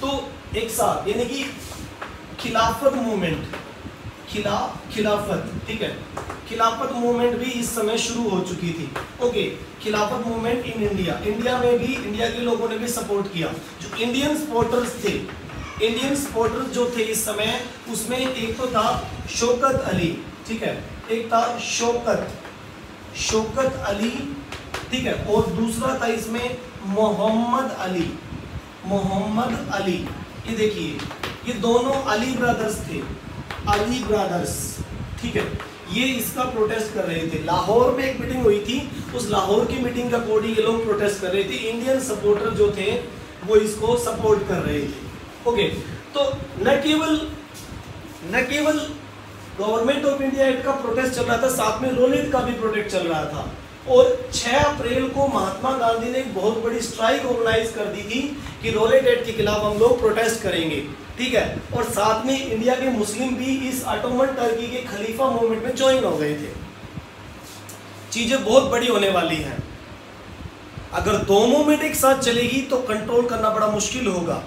तो एक साथ, यानी कि खिलाफत मूवमेंट खिला, खिलाफत, ठीक है? खिलाफत मूवमेंट भी इस समय शुरू हो चुकी थी। ओके खिलाफत मूवमेंट इन इंडिया इंडिया में भी इंडिया के लोगों ने भी सपोर्ट किया। जो इंडियन सपोर्टर्स थे इंडियन सपोर्टर्स जो थे इस समय, उसमें एक तो था शौकत अली, ठीक है? एक था शौकत शौकत अली, ठीक है? और दूसरा था इसमें मोहम्मद अली मोहम्मद अली। ये देखिए, ये दोनों अली ब्रदर्स थे। अली ब्रदर्स ठीक है? ये इसका प्रोटेस्ट कर रहे थे। लाहौर में एक मीटिंग हुई थी। उस लाहौर की मीटिंग का अकॉर्डिंग ये लोग प्रोटेस्ट कर रहे थे। इंडियन सपोर्टर जो थे, वो इसको सपोर्ट कर रहे थे। ओके तो न केवल न केवल गवर्नमेंट ऑफ़ इंडिया एक्ट का प्रोटेस्ट चल रहा था, साथ में रोलेट का भी प्रोटेस्ट चल रहा था। और 6 अप्रैल को महात्मा गांधी ने एक बहुत बड़ी स्ट्राइक ऑर्गेनाइज कर दी थी कि रोलेट एक्ट के खिलाफ हम लोग प्रोटेस्ट करेंगे, ठीक है? और साथ में इंडिया के मुस्लिम भी इस ऑटोमन टर्की के खलीफा मूवमेंट में ज्वाइन हो गए थे। चीज़ें बहुत बड़ी होने वाली हैं। अगर दो मूवमेंट एक साथ चलेगी तो कंट्रोल करना बड़ा मुश्किल होगा।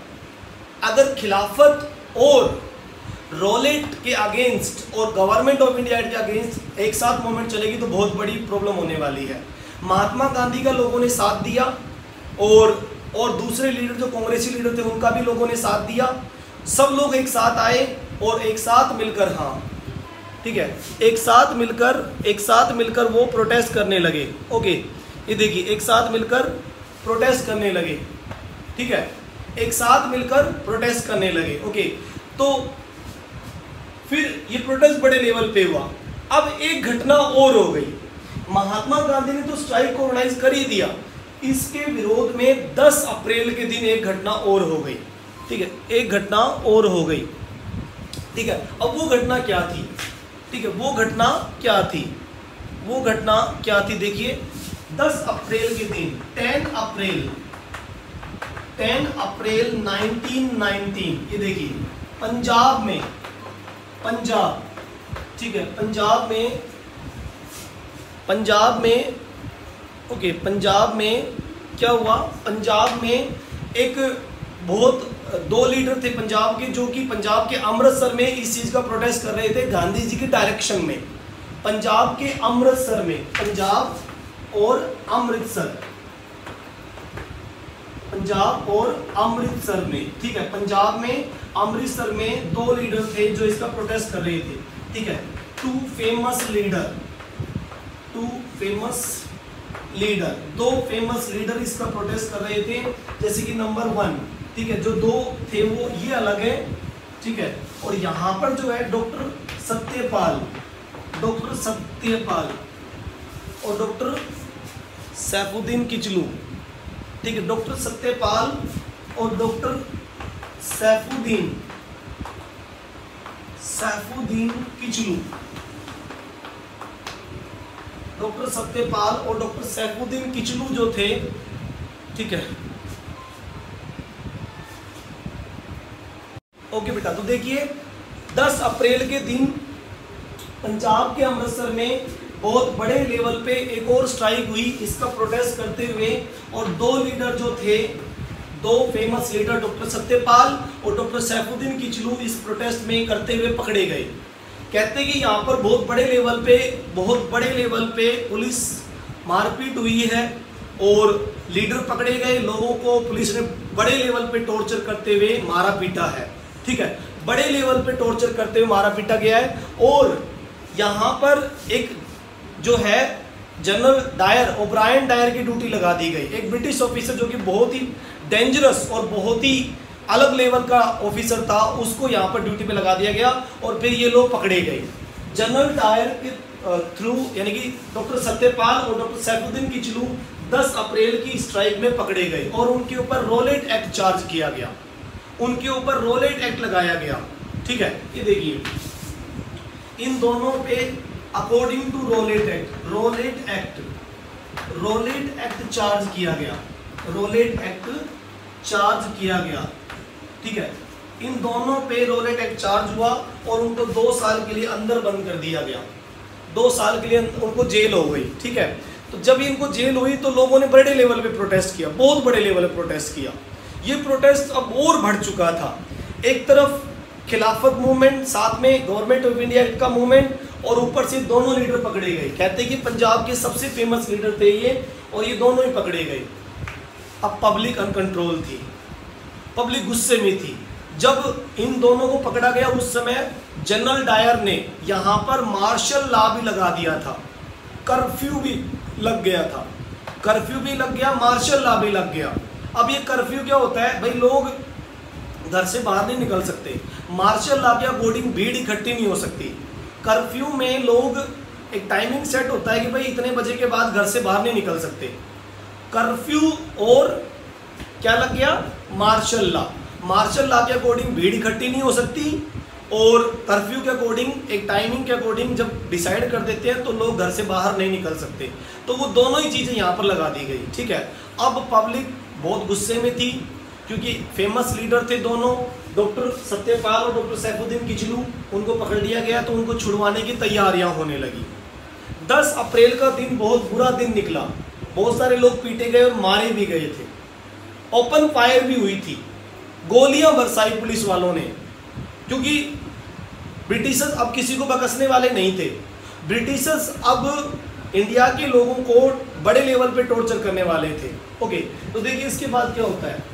अगर खिलाफत और रोलेट के अगेंस्ट और गवर्नमेंट ऑफ़ इंडिया के अगेंस्ट एक साथ मूवमेंट चलेगी तो बहुत बड़ी प्रॉब्लम होने वाली है। महात्मा गांधी का लोगों ने साथ दिया और और दूसरे लीडर जो कांग्रेसी लीडर थे, उनका भी लोगों ने साथ दिया। सब लोग एक साथ आए और एक साथ मिलकर हाँ ठीक है, एक साथ मिलकर, एक साथ मिलकर वो प्रोटेस्ट करने लगे। ओके ये देखिए, एक साथ मिलकर प्रोटेस्ट करने लगे। ठीक है, एक साथ मिलकर प्रोटेस्ट करने लगे। ओके तो फिर ये प्रोटेस्ट बड़े लेवल पे हुआ। अब एक घटना और हो गई। महात्मा गांधी ने तो स्ट्राइक को ऑर्गेनाइज कर ही दिया। इसके विरोध में 10 अप्रैल के दिन एक घटना और हो गई। ठीक है, एक घटना और हो गई। ठीक है, अब वो घटना क्या थी? ठीक है, वो घटना क्या थी? वो घटना क्या थी? देखिए 10 अप्रैल के दिन 10 अप्रैल 10 अप्रैल 1919 ये देखिए, पंजाब में पंजाब। ठीक है, पंजाब में पंजाब में ओके पंजाब में क्या हुआ? पंजाब में एक बहुत, दो लीडर थे पंजाब के, जो कि पंजाब के अमृतसर में इस चीज़ का प्रोटेस्ट कर रहे थे गांधी जी के डायरेक्शन में। पंजाब के अमृतसर में, पंजाब और अमृतसर। पंजाब और अमृतसर में, ठीक है? पंजाब में, अमृतसर में दो लीडर थे जो इसका प्रोटेस्ट कर रहे थे, ठीक है? Two famous leader two famous leader दो फ़ेमस लीडर इसका प्रोटेस्ट कर रहे थे, जैसे कि नंबर वन ठीक है? जो दो थे वो ये अलग है, ठीक है? और यहाँ पर जो है डॉक्टर सत्यपाल डॉक्टर सत्यपाल और डॉक्टर सैफुद्दीन किचलू ठीक है, डॉक्टर सत्यपाल और डॉक्टर सैफुद्दीन। सैफुद्दीन किचलू। डॉक्टर सत्यपाल और डॉक्टर सैफुद्दीन किचलू जो थे, ठीक है। ओके बेटा तो देखिए 10 अप्रैल के दिन पंजाब के अमृतसर में बहुत बड़े लेवल पे एक और स्ट्राइक हुई। इसका प्रोटेस्ट करते हुए और दो लीडर जो थे, दो फ़ेमस लीडर डॉक्टर सत्यपाल और डॉक्टर सैफुद्दीन किचलू इस प्रोटेस्ट में करते हुए पकड़े गए। कहते कि यहाँ पर बहुत बड़े लेवल पे, बहुत बड़े लेवल पे पुलिस मारपीट हुई है और लीडर पकड़े गए। लोगों को पुलिस ने बड़े लेवल पे टॉर्चर करते हुए मारा पीटा है। ठीक है? बड़े लेवल पे टॉर्चर करते हुए मारा पीटा गया है और यहाँ पर एक जो है जनरल डायर ओब्रायन डायर की ड्यूटी लगा दी गई। एक ब्रिटिश ऑफिसर जो कि बहुत ही डेंजरस और बहुत ही अलग लेवल का ऑफिसर था, उसको यहाँ पर ड्यूटी पे लगा दिया गया और फिर ये लोग पकड़े गए। जनरल डायर के थ्रू यानी कि डॉक्टर सत्यपाल और डॉक्टर सैफुद्दीन की चिलू 10 अप्रैल की स्ट्राइक में पकड़े गए और उनके ऊपर रोलेट एक्ट चार्ज किया गया। उनके ऊपर रोलेट एक्ट लगाया गया। ठीक है? ये देखिए। इन दोनों पे according to Rowlatt act Rowlatt act Rowlatt act charge किया गया। रोलेट एक्ट चार्ज किया गया। ठीक है? इन दोनों पे रोलेट एक्ट चार्ज हुआ और उनको दो साल के लिए अंदर बंद कर दिया गया। दो साल के लिए उनको जेल हो गई, ठीक है? तो जब इनको जेल हुई तो लोगों ने बड़े लेवल पे प्रोटेस्ट किया, बहुत बड़े लेवल पे प्रोटेस्ट किया। ये प्रोटेस्ट अब और बढ़ चुका था। एक तरफ़ खिलाफत मूवमेंट साथ में गवर्नमेंट ऑफ़ इंडिया का मूवमेंट और ऊपर से दोनों लीडर पकड़े गए। कहते कि पंजाब के सबसे फ़ेमस लीडर थे ये, और ये दोनों ही पकड़े गए। अब पब्लिक अनकंट्रोल थी। पब्लिक गुस्से में थी। जब इन दोनों को पकड़ा गया, उस समय जनरल डायर ने यहाँ पर मार्शल लॉ भी लगा दिया था। कर्फ्यू भी लग गया था। कर्फ्यू भी लग गया मार्शल लॉ भी लग गया। अब ये कर्फ्यू क्या होता है? भाई लोग घर से बाहर नहीं निकल सकते। मार्शल लॉ के अकॉर्डिंग भीड़ इकट्ठी नहीं हो सकती। कर्फ्यू में लोग, एक टाइमिंग सेट होता है कि भाई इतने बजे के बाद घर से बाहर नहीं निकल सकते। कर्फ्यू और क्या लग गया? Martial law. मार्शल लॉ के अकॉर्डिंग भीड़ इकट्ठी नहीं हो सकती और कर्फ्यू के अकॉर्डिंग एक टाइमिंग के अकॉर्डिंग जब डिसाइड कर देते हैं तो लोग घर से बाहर नहीं निकल सकते। तो वो दोनों ही चीज़ें यहाँ पर लगा दी गई, ठीक है? अब पब्लिक बहुत गुस्से में थी, क्योंकि फ़ेमस लीडर थे दोनों डॉक्टर सत्यपाल और डॉक्टर सैफुद्दीन किचलू, उनको पकड़ लिया गया तो उनको छुड़वाने की तैयारियाँ होने लगी। 10 अप्रैल का दिन बहुत बुरा दिन निकला। बहुत सारे लोग पीटे गए और मारे भी गए थे। ओपन फायर भी हुई थी। गोलियाँ बरसाई पुलिस वालों ने। क्योंकि ब्रिटिशर्स अब किसी को बकसने वाले नहीं थे। ब्रिटिशर्स अब इंडिया के लोगों को बड़े लेवल पे टॉर्चर करने वाले थे। ओके तो देखिए इसके बाद क्या होता है?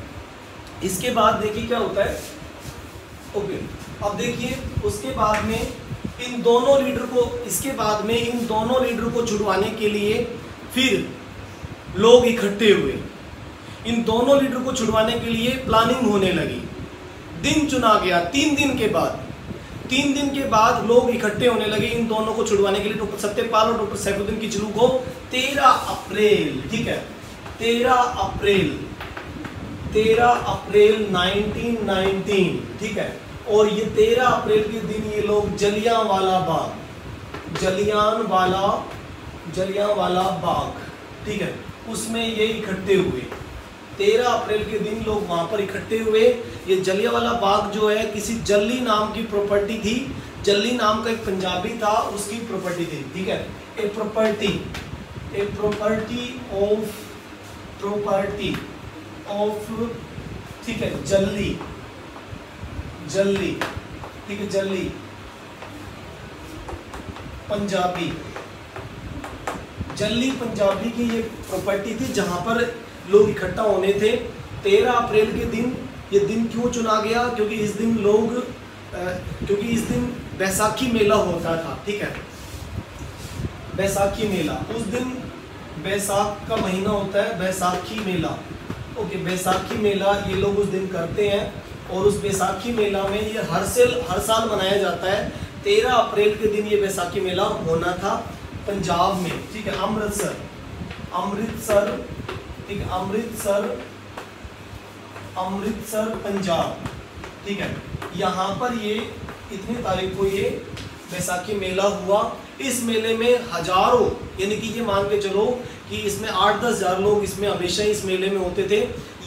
इसके बाद देखिए क्या होता है? ओके अब देखिए, उसके बाद में इन दोनों लीडर को, इसके बाद में इन दोनों लीडर को छुड़वाने के लिए फिर लोग इकट्ठे हुए। इन दोनों लीडर को छुड़वाने के लिए प्लानिंग होने लगी। दिन चुना गया, तीन दिन के बाद। तीन दिन के बाद लोग इकट्ठे होने लगे इन दोनों को छुड़वाने के लिए। डॉक्टर सत्यपाल और डॉक्टर सैफुद्दीन किचलू को तेरह अप्रैल, ठीक है? तेरह अप्रैल तेरह अप्रैल 1919 ठीक है? और ये तेरह अप्रैल के दिन ये लोग जलिया वाला बाग जलियान वाला जलियाँ वाला बाग, ठीक है? उसमें ये इकट्ठे हुए। तेरह अप्रैल के दिन लोग वहाँ पर इकट्ठे हुए। ये जलिया वाला बाग जो है, किसी जल्ली नाम की प्रॉपर्टी थी। जल्ली नाम का एक पंजाबी था, उसकी प्रॉपर्टी थी, ठीक है? A property a property of property of ठीक है, जल्ली। जल्ली ठीक है जल्ली पंजाबी। जल्ली पंजाबी की ये प्रॉपर्टी थी जहाँ पर लोग इकट्ठा होने थे। तेरह अप्रैल के दिन ये दिन क्यों चुना गया? क्योंकि इस दिन लोग क्योंकि इस दिन बैसाखी मेला होता था, ठीक है? बैसाखी मेला। उस दिन बैसाख का महीना होता है, बैसाखी मेला। ओके, बैसाखी मेला ये लोग उस दिन करते हैं। और उस बैसाखी मेला में ये हर से हर साल मनाया जाता है। तेरह अप्रैल के दिन ये बैसाखी मेला होना था पंजाब में। ठीक है, अमृतसर। अमृतसर, ठीक है, अमृतसर अमृतसर, पंजाब। ठीक है, यहाँ पर ये इतनी तारीख को ये बैसाखी मेला हुआ। इस मेले में हज़ारों, यानी कि ये मान के चलो कि इसमें आठ दस हज़ार लोग इसमें हमेशा इस मेले में होते थे।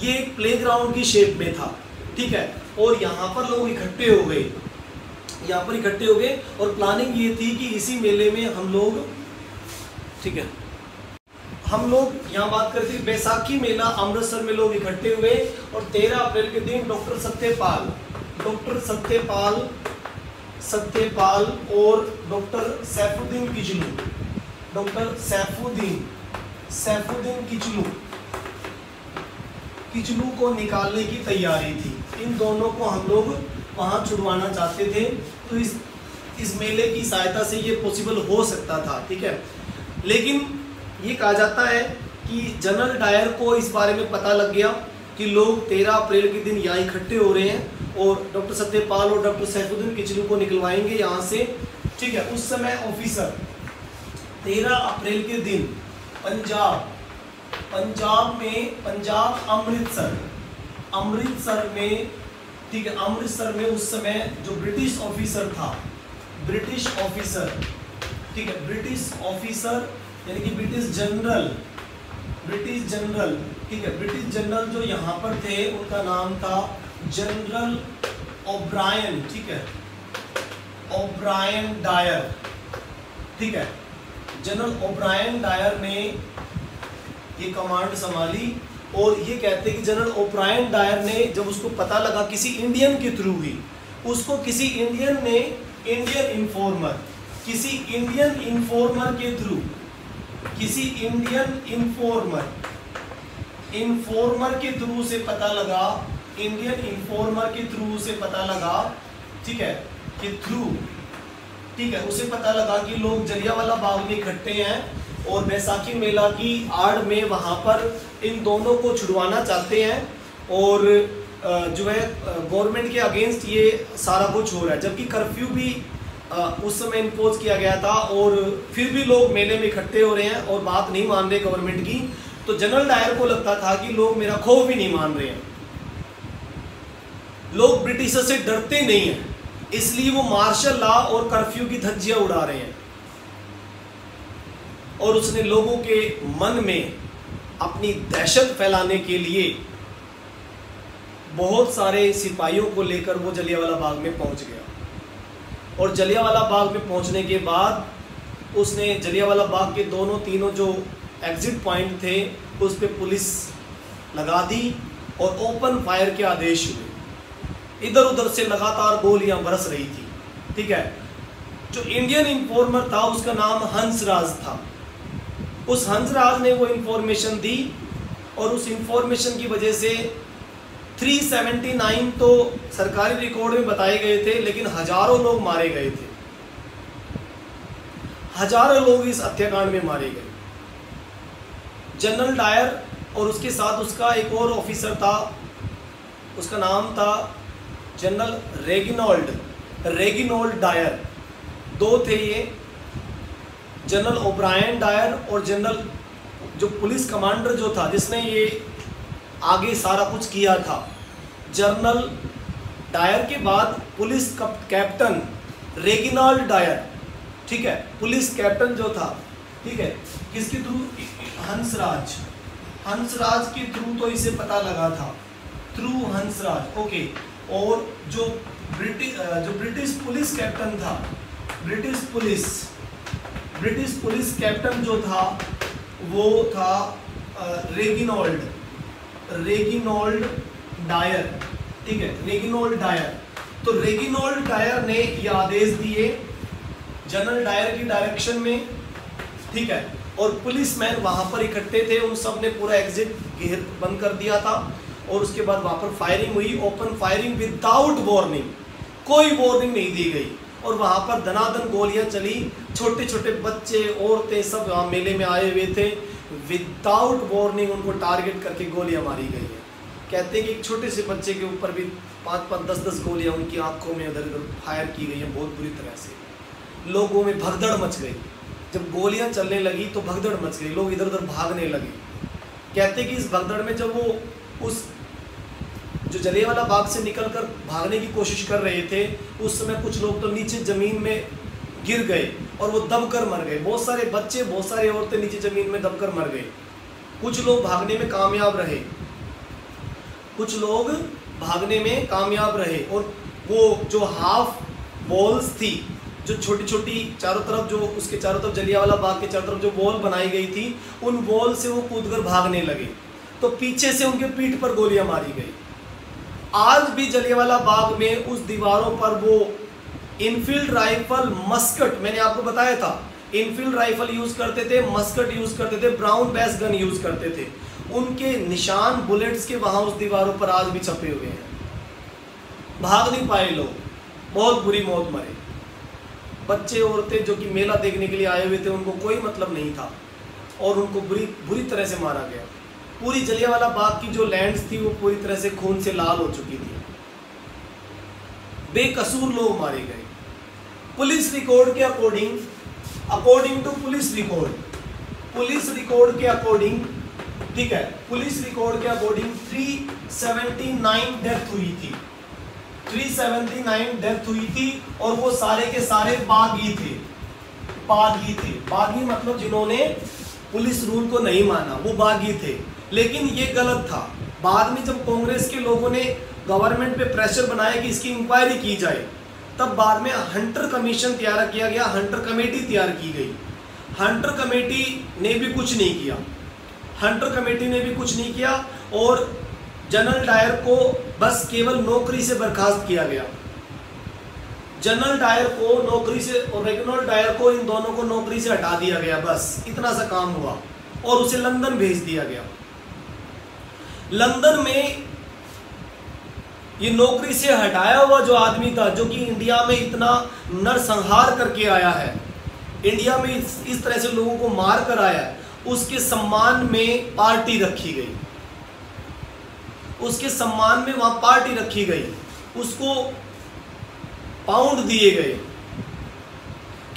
ये एक प्लेग्राउंड की शेप में था। ठीक है? और यहाँ पर लोग इकट्ठे हो गए। यहाँ पर इकट्ठे हो गए और प्लानिंग ये थी कि इसी मेले में हम लोग, ठीक है? हम लोग यहाँ बात करते हैं, बैसाखी मेला अमृतसर में लोग इकट्ठे हुए और 13 अप्रैल के दिन डॉक्टर सत्यपाल डॉक्टर सत्यपाल सत्यपाल और डॉक्टर सैफुद्दीन किचलू, डॉक्टर सैफुद्दीन सैफुद्दीन किचलू किचलू को निकालने की तैयारी थी। इन दोनों को हम लोग वहाँ छुड़वाना चाहते थे। तो इस इस मेले की सहायता से ये पॉसिबल हो सकता था, ठीक है? लेकिन ये कहा जाता है कि जनरल डायर को इस बारे में पता लग गया कि लोग 13 अप्रैल के दिन यहाँ इकट्ठे हो रहे हैं और डॉक्टर सत्यपाल और डॉक्टर सैफुद्दीन किचलू को निकलवाएँगे यहाँ से, ठीक है? उस समय ऑफिसर 13 अप्रैल के दिन पंजाब पंजाब में पंजाब अमृतसर अमृतसर में, ठीक है, अमृतसर में उस समय जो ब्रिटिश ऑफिसर था, ब्रिटिश ऑफिसर ठीक है, ब्रिटिश ऑफिसर यानी कि ब्रिटिश जनरल ब्रिटिश जनरल ठीक है, ब्रिटिश जनरल जो यहाँ पर थे, उनका नाम था जनरल ओब्रायन ठीक है ओब्रायन डायर ठीक है जनरल ओब्रायन डायर ने ये कमांड संभाली। और ये कहते हैं कि जनरल ओब्रायन डायर ने जब उसको पता लगा किसी इंडियन के थ्रू ही, उसको किसी इंडियन ने इंडियन इन्फॉर्मर, किसी इंडियन इन्फॉर्मर के थ्रू, किसी इंडियन इन्फॉर्मर इन्फॉर्मर के थ्रू से पता लगा, इंडियन इंफॉर्मर के थ्रू से पता लगा, ठीक है, कि थ्रू, ठीक है, उसे पता लगा कि लोग जलियावाला बाग में इकट्ठे हैं और बैसाखी मेला की आड़ में वहाँ पर इन दोनों को छुड़वाना चाहते हैं और जो है गवर्नमेंट के अगेंस्ट ये सारा कुछ हो रहा है। जबकि कर्फ्यू भी उस समय इम्पोज किया गया था और फिर भी लोग मेले में इकट्ठे हो रहे हैं और बात नहीं मान रहे गवर्नमेंट की। तो जनरल डायर को लगता था कि लोग मेरा खौफ भी नहीं मान रहे हैं। लोग ब्रिटिशर से डरते नहीं हैं, इसलिए वो मार्शल लॉ और कर्फ्यू की धज्जियाँ उड़ा रहे हैं। और उसने लोगों के मन में अपनी दहशत फैलाने के लिए बहुत सारे सिपाहियों को लेकर वो जलियावाला बाग में पहुँच गया। और जलियावाला बाग में पहुँचने के बाद उसने जलियावाला बाग के दोनों तीनों जो एग्जिट पॉइंट थे, उस पर पुलिस लगा दी और ओपन फायर के आदेश हुए। इधर उधर से लगातार गोलियाँ बरस रही थी, ठीक है? जो इंडियन इन्फॉर्मर था, उसका नाम हंसराज था। उस हंसराज ने वो इंफॉर्मेशन दी और उस इंफॉर्मेशन की वजह से 379 तो सरकारी रिकॉर्ड में बताए गए थे, लेकिन हज़ारों लोग मारे गए थे। हज़ारों लोग इस हत्याकांड में मारे गए। जनरल डायर और उसके साथ उसका एक और ऑफिसर था, उसका नाम था जनरल रेगिनोल्ड रेगिनोल्ड डायर। दो थे ये। जनरल ओब्रायन डायर और जनरल जो पुलिस कमांडर जो था, जिसने ये आगे सारा कुछ किया था, जनरल डायर के बाद पुलिस कैप्टन रेगिनाल्ड डायर, ठीक है, पुलिस कैप्टन जो था, ठीक है, किसके थ्रू? हंसराज हंसराज के थ्रू तो इसे पता लगा था, थ्रू हंसराज, ओके, और जो ब्रिटिश जो ब्रिटिश पुलिस कैप्टन था, British police British police captain जो था, वो था रेगिनोल्ड। रेगिनोल्ड डायर। ठीक है, रेगिनोल्ड डायर। तो रेगिनोल्ड डायर ने ये आदेश दिए, जनरल डायर की डायरेक्शन में। ठीक है, और पुलिस मैन वहाँ पर इकट्ठे थे, उन सबने पूरा एग्जिट घेर बंद कर दिया था, और उसके बाद वहाँ पर फायरिंग हुई। ओपन फायरिंग विदाउट वार्निंग कोई वार्निंग नहीं दी गई। और वहाँ पर धनाधन गोलियाँ चली। छोटे छोटे बच्चे, औरतें सब वहाँ मेले में आए हुए थे। विदाउट वार्निंग उनको टारगेट करके गोलियाँ मारी गई है। कहते हैं कि एक छोटे से बच्चे के ऊपर भी पाँच पाँच दस दस गोलियाँ उनकी आँखों में इधर उधर फायर की गई हैं बहुत बुरी तरह से। लोगों में भगदड़ मच गई। जब गोलियाँ चलने लगी तो भगदड़ मच गई। लोग इधर उधर भागने लगे। कहते कि इस भगदड़ में जब वो उस जो जलियावाला बाग से निकलकर भागने की कोशिश कर रहे थे, उस समय कुछ लोग तो नीचे ज़मीन में गिर गए और वो दबकर मर गए। बहुत सारे बच्चे, बहुत सारी औरतें नीचे ज़मीन में दबकर मर गए। कुछ लोग भागने में कामयाब रहे। कुछ लोग भागने में कामयाब रहे और वो जो हाफ़ बॉल्स थी, जो छोटी छोटी चारों तरफ़ जो उसके चारों तरफ़ जलियावाला बाग के चारों तरफ़ जो बॉल बनाई गई थी, उन बॉल से वो कूदकर भागने लगे। तो पीछे से उनके पीठ पर गोलियाँ मारी गई। आज भी जलियावाला बाग में उस दीवारों पर वो इनफील्ड राइफल मस्कट मैंने आपको बताया था इनफील्ड राइफल यूज़ करते थे मस्कट यूज़ करते थे ब्राउन बैस गन यूज़ करते थे। उनके निशान बुलेट्स के वहाँ उस दीवारों पर आज भी छपे हुए हैं। भाग नहीं पाए लोग, बहुत बुरी मौत मरे। बच्चे औरतें जो कि मेला देखने के लिए आए हुए थे, उनको कोई मतलब नहीं था और उनको बुरी बुरी तरह से मारा गया। पूरी जलियावाला बाग की जो लैंड्स थी, वो पूरी तरह से खून से लाल हो चुकी थी। बेकसूर लोग मारे गए। पुलिस रिकॉर्ड के according according to police record police record के अकॉर्डिंग ठीक है, पुलिस रिकॉर्ड के अकॉर्डिंग 379 डेथ हुई थी। 379 डेथ हुई थी और वो सारे के सारे बागी थे। बागी थे। बागी मतलब जिन्होंने पुलिस रूल को नहीं माना, वो बागी थे। लेकिन ये गलत था। बाद में जब कांग्रेस के लोगों ने गवर्नमेंट पे प्रेशर बनाया कि इसकी इंक्वायरी की जाए, तब बाद में हंटर कमीशन तैयार किया गया, हंटर कमेटी तैयार की गई। हंटर कमेटी ने भी कुछ नहीं किया। हंटर कमेटी ने भी कुछ नहीं किया और जनरल डायर को बस केवल नौकरी से बर्खास्त किया गया। जनरल डायर को नौकरी से और रेगुलर डायर को इन दोनों को नौकरी से हटा दिया गया, बस। इतना सा काम हुआ और उसे लंदन भेज दिया गया। लंदन में ये नौकरी से हटाया हुआ जो आदमी था जो कि इंडिया में इतना नरसंहार करके आया है इंडिया में इस, तरह से लोगों को मार कर आया है उसके सम्मान में पार्टी रखी गई। उसके सम्मान में वहाँ पार्टी रखी गई उसको पाउंड दिए गए।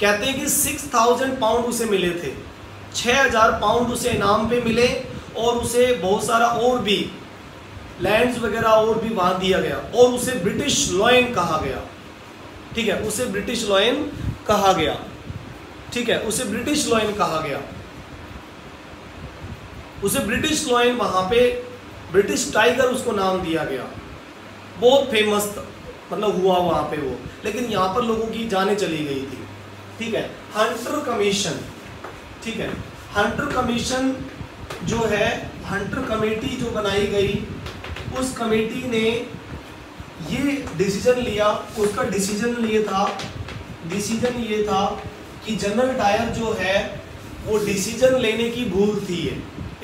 कहते हैं कि सिक्स थाउज़ेंड पाउंड उसे मिले थे छह हज़ार पाउंड उसे इनाम पे मिले और उसे बहुत सारा और भी लैंड्स वगैरह और भी वहाँ दिया गया और उसे ब्रिटिश लॉयन कहा गया। ठीक है? उसे ब्रिटिश लॉयन कहा गया। ठीक है? उसे ब्रिटिश लॉयन कहा गया। उसे ब्रिटिश लॉयन वहाँ पे ब्रिटिश टाइगर उसको नाम दिया गया। बहुत फ़ेमस मतलब हुआ वहाँ पे वो। लेकिन यहाँ पर लोगों की जाने चली गई थी। ठीक है? हंटर कमीशन ठीक है? हंटर कमीशन जो है हंटर कमेटी जो बनाई गई, उस कमेटी ने ये डिसीज़न लिया। उसका डिसीज़न ये था डिसीज़न ये था कि जनरल टायर जो है, वो डिसीज़न लेने की भूल थी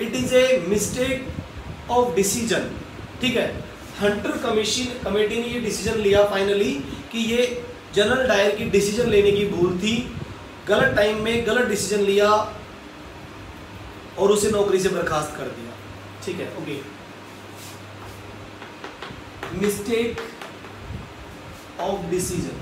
it is a mistake of decision ठीक है? हंटर कमीशन, कमेटी ने ये डिसीज़न लिया फाइनली कि ये जनरल डायर की डिसीज़न लेने की भूल थी। गलत टाइम में गलत डिसीज़न लिया। और उसे नौकरी से बर्खास्त कर दिया। ठीक है okay mistake of decision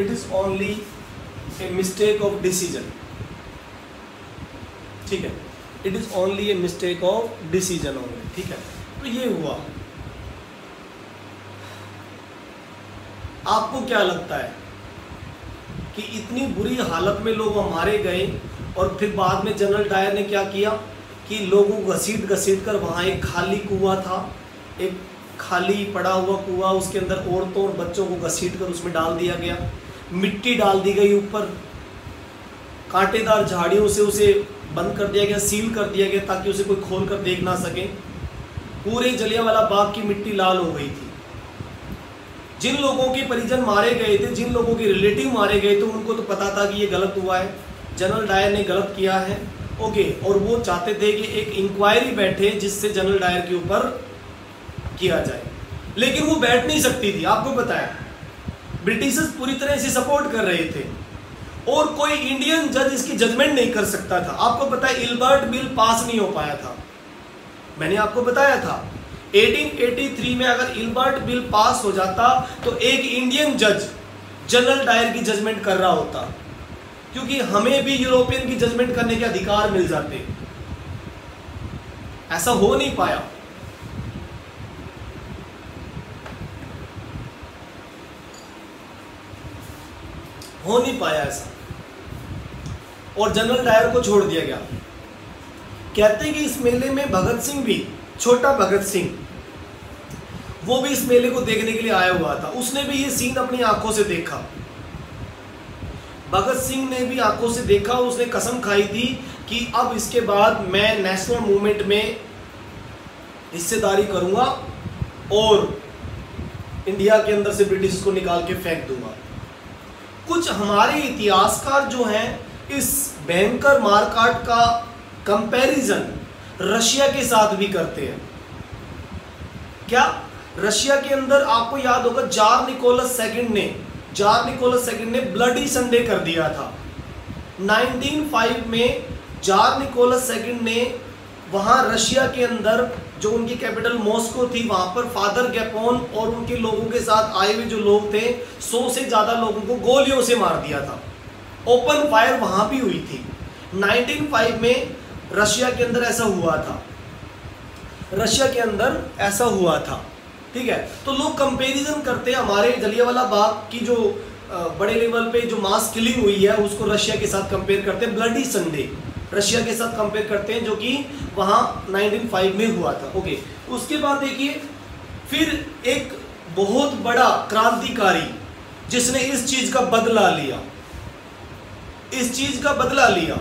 it is only a mistake of decision. ठीक है? It is only a mistake of decision only ठीक है? तो ये हुआ। आपको क्या लगता है कि इतनी बुरी हालत में लोग मारे गए और फिर बाद में जनरल डायर ने क्या किया कि लोगों को घसीट घसीट कर वहाँ एक खाली कुआ था, एक खाली पड़ा हुआ कुआ, उसके अंदर औरतों और बच्चों को घसीट कर उसमें डाल दिया गया। मिट्टी डाल दी गई ऊपर। कांटेदार झाड़ियों से उसे बंद कर दिया गया, सील कर दिया गया ताकि उसे कोई खोल कर देख ना सके। पूरे जलियावाला बाग की मिट्टी लाल हो गई थी। जिन लोगों के परिजन मारे गए थे, जिन लोगों के रिलेटिव मारे गए थे, उनको तो पता था कि ये गलत हुआ है। जनरल डायर ने गलत किया है। ओके और वो चाहते थे कि एक इंक्वायरी बैठे जिससे जनरल डायर के ऊपर किया जाए। लेकिन वो बैठ नहीं सकती थी, आपको बताया। ब्रिटिशर्स पूरी तरह से सपोर्ट कर रहे थे। और कोई इंडियन जज इसकी जजमेंट नहीं कर सकता था। आपको पता है इल्बर्ट बिल पास नहीं हो पाया था। मैंने आपको बताया था। 1883 में अगर इल्बर्ट बिल पास हो जाता तो एक इंडियन जज जनरल डायर की जजमेंट कर रहा होता। क्योंकि हमें भी यूरोपियन की जजमेंट करने के अधिकार मिल जाते। ऐसा हो नहीं पाया। हो नहीं पाया ऐसा। और जनरल डायर को छोड़ दिया गया। कहते हैं कि इस मेले में भगत सिंह भी छोटा भगत सिंह। वो भी इस मेले को देखने के लिए आया हुआ था। उसने भी ये सीन अपनी आँखों से देखा। भगत सिंह ने भी आँखों से देखा। उसने कसम खाई थी कि अब इसके बाद मैं नेशनल मूवमेंट में हिस्सेदारी करूँगा और इंडिया के अंदर से ब्रिटिश को निकाल के फेंक दूँगा। कुछ हमारे इतिहासकार जो हैं, इस भयंकर मारकाट का कंपैरिजन रशिया के साथ भी करते हैं। क्या? रशिया के अंदर आपको याद होगा, जार निकोलस सेकंड ने, जार निकोलस सेकंड ने ब्लडी संडे कर दिया था। 1905 में जार निकोलस सेकंड ने वहाँ रशिया के अंदर, जो उनकी कैपिटल मॉस्को थी, वहाँ पर फादर गैपोन और उनके लोगों के साथ आए हुए जो लोग थे, सौ से ज़्यादा लोगों को गोलियों से मार दिया था। ओपन फायर वहाँ भी हुई थी। 1905 में रशिया के अंदर ऐसा हुआ था। रशिया के अंदर ऐसा हुआ था। ठीक है? तो लोग कंपैरिजन करते हैं हमारे जलियावाला बाग की जो बड़े लेवल पे जो मास किलिंग हुई है, उसको रशिया के साथ कंपेयर करते हैं। ब्लडी संडे रशिया के साथ कंपेयर करते हैं जो कि वहाँ 1905 में हुआ था। ओके उसके बाद देखिए, फिर एक बहुत बड़ा क्रांतिकारी जिसने इस चीज़ का बदला लिया। इस चीज़ का बदला लिया।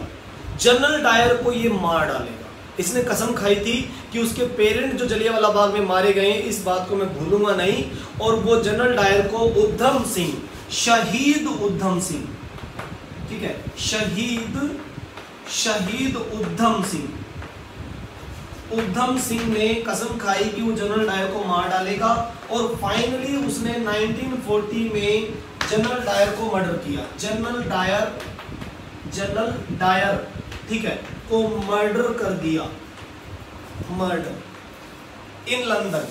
जनरल डायर को ये मार डालेगा। इसने कसम खाई थी कि उसके पेरेंट जो जलियावाला बाग में मारे गए, इस बात को मैं भूलूँगा नहीं। और वो जनरल डायर को उद्धम सिंह, शहीद उद्धम सिंह, ठीक है? शहीद शहीद उद्धम सिंह। उद्धम सिंह ने कसम खाई कि वो जनरल डायर को मार डालेगा और फाइनली उसने 1940 में जनरल डायर को मर्डर किया। General Dyer general Dyer. ठीक है को मर्डर कर दिया। Murder in London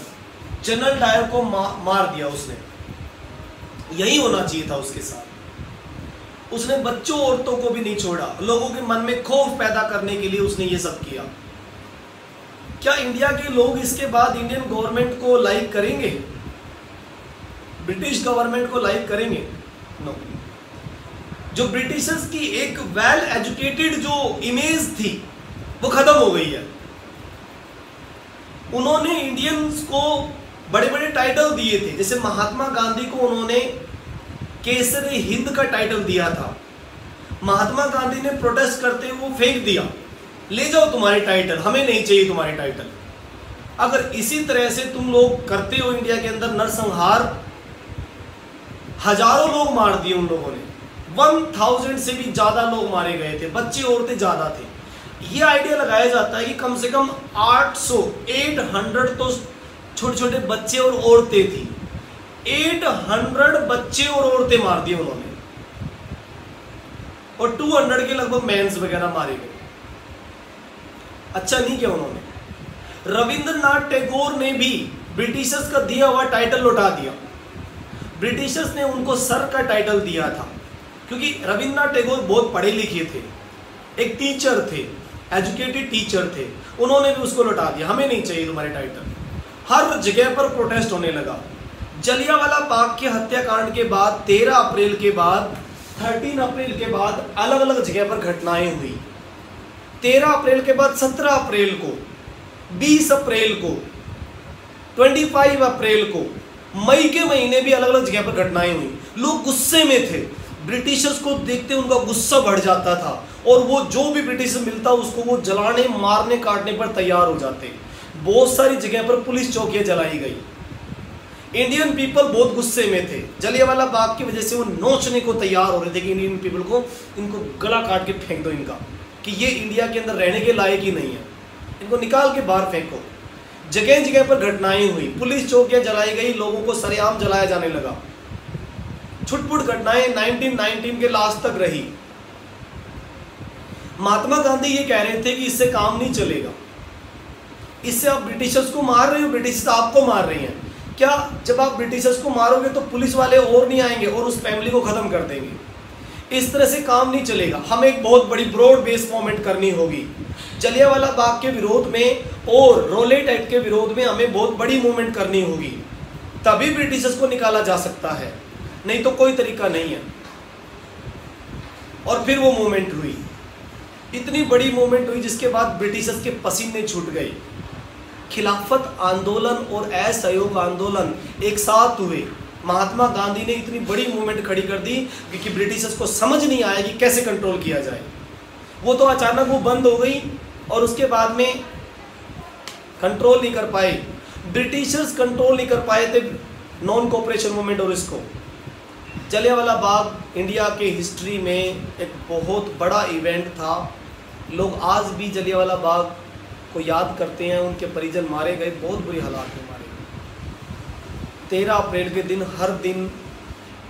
general Dyer को मा, मार दिया उसने। यही होना चाहिए था उसके साथ। उसने बच्चों औरतों को भी नहीं छोड़ा। लोगों के मन में खौफ पैदा करने के लिए उसने ये सब किया। क्या इंडिया के लोग इसके बाद इंडियन गवर्नमेंट को लाइक करेंगे? ब्रिटिश गवर्नमेंट को लाइक करेंगे? No no. जो ब्रिटिशर्स की एक वेल एजुकेटेड जो इमेज थी, वो खत्म हो गई है। उन्होंने इंडियंस को बड़े बड़े टाइटल दिए थे। जैसे महात्मा गांधी को उन्होंने केसर हिंद का टाइटल दिया था। महात्मा गांधी ने प्रोटेस्ट करते हुए फेंक दिया। ले जाओ तुम्हारे टाइटल हमें नहीं चाहिए तुम्हारे टाइटल अगर इसी तरह से तुम लोग करते हो इंडिया के अंदर नरसंहार, हज़ारों लोग मार दिए उन लोगों ने। वन थाउज़ेंड से भी ज़्यादा लोग मारे गए थे, बच्चे औरतें ज़्यादा थे। ये आइडिया लगाया जाता है कि कम से कम 800 800 तो छोटे छोटे बच्चे और औरतें थी। 800 बच्चे और औरतें मार दिए उन्होंने। और 200 के लगभग मैंस वगैरह मारे गए। अच्छा नहीं किया उन्होंने। रविंद्रनाथ टैगोर ने भी ब्रिटिशर्स का दिया हुआ टाइटल लौटा दिया। ब्रिटिशर्स ने उनको सर का टाइटल दिया था। क्योंकि रविन्द्रनाथ टैगोर बहुत पढ़े लिखे थे। एक टीचर थे एजुकेटेड टीचर थे। उन्होंने भी उसको लौटा दिया। हमें नहीं चाहिए तुम्हारे टाइटल हर जगह पर प्रोटेस्ट होने लगा। जलियावाला बाग के हत्याकांड के बाद 13 अप्रैल के बाद 13 अप्रैल के बाद अलग अलग जगह पर घटनाएँ हुई। 13 अप्रैल के बाद 17 अप्रैल को 20 अप्रैल को 25 अप्रैल को, मई के महीने भी अलग अलग जगह पर घटनाएँ हुई। लोग गुस्से में थे। ब्रिटिशर्स को देखते उनका गुस्सा बढ़ जाता था और वो जो भी ब्रिटिश मिलता, उसको वो जलाने, मारने, काटने पर तैयार हो जाते। बहुत सारी जगह पर पुलिस चौकियाँ जलाई गई। इंडियन पीपल बहुत गुस्से में थे। जलियावाला बाग की वजह से वो नोचने को तैयार हो रहे थे कि इंडियन पीपल को इनको गला काट के फेंक दो इनका, कि ये इंडिया के अंदर रहने के लायक ही नहीं है। इनको निकाल के बाहर फेंको। जगह जगह पर घटनाएँ हुई। पुलिस चौकियाँ जलाई गई, लोगों को सरेआम जलाया जाने लगा। छुटपुट घटनाएँ 1919 के लास्ट तक रही। महात्मा गांधी ये कह रहे थे कि इससे काम नहीं चलेगा। इससे आप ब्रिटिशर्स को मार रहे हो, ब्रिटिश आपको मार रही हैं। क्या जब आप ब्रिटिशर्स को मारोगे तो पुलिस वाले और नहीं आएँगे और उस फैमिली को खत्म कर देंगे? इस तरह से काम नहीं चलेगा। हमें एक बहुत बड़ी ब्रॉड बेस मूवमेंट करनी होगी। जलियावाला बाग के विरोध में और रोलेट एक्ट के विरोध में हमें बहुत बड़ी मूवमेंट करनी होगी। तभी ब्रिटिशर्स को निकाला जा सकता है। नहीं तो कोई तरीका नहीं है। और फिर वो मूवमेंट हुई। इतनी बड़ी मूवमेंट हुई जिसके बाद ब्रिटिशर्स के पसीने छूट गए। खिलाफत आंदोलन और असहयोग आंदोलन एक साथ हुए। महात्मा गांधी ने इतनी बड़ी मूवमेंट खड़ी कर दी क्योंकि ब्रिटिशर्स को समझ नहीं आया कि कैसे कंट्रोल किया जाए। वो तो अचानक वो बंद हो गई और उसके बाद में कंट्रोल नहीं कर पाए। ब्रिटिशर्स कंट्रोल नहीं कर पाए थे नॉन कोऑपरेशन मूवमेंट और इसको। जलियावाला बाग इंडिया के हिस्ट्री में एक बहुत बड़ा इवेंट था। लोग आज भी जलियावाला बाग को याद करते हैं, उनके परिजन मारे गए, बहुत बुरी हालात में मारे गए। तेरह अप्रैल के दिन, हर दिन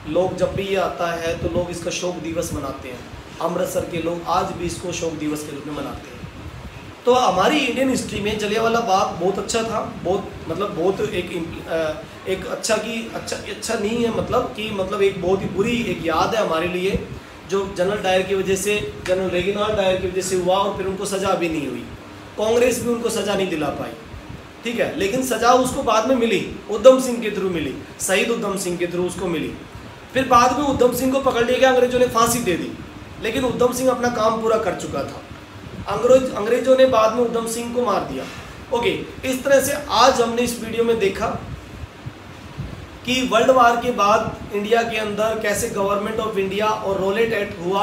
लोग जब भी ये आता है तो लोग इसका शोक दिवस मनाते हैं। अमृतसर के लोग आज भी इसको शोक दिवस के रूप में मनाते हैं। तो हमारी इंडियन हिस्ट्री में जलियावाला बाग बहुत अच्छा था, बहुत मतलब बहुत एक एक अच्छा की अच्छा अच्छा नहीं है मतलब कि मतलब एक बहुत ही बुरी एक याद है हमारे लिए, जो जनरल डायर की वजह से, जनरल रेगिनाल डायर की वजह से हुआ और फिर उनको सज़ा भी नहीं हुई। कांग्रेस भी उनको सज़ा नहीं दिला पाई। ठीक है? लेकिन सज़ा उसको बाद में मिली। उद्धम सिंह के थ्रू मिली। शहीद उद्धम सिंह के थ्रू उसको मिली। फिर बाद में उद्धम सिंह को पकड़ लिया गया, अंग्रेज़ों ने फांसी दे दी। लेकिन उधम सिंह अपना काम पूरा कर चुका था। अंग्रेज़, अंग्रेज़ों ने बाद में उद्धम सिंह को मार दिया। ओके, इस तरह से आज हमने इस वीडियो में देखा कि वर्ल्ड वार के बाद इंडिया के अंदर कैसे गवर्नमेंट ऑफ़ इंडिया और रोलेट एक्ट हुआ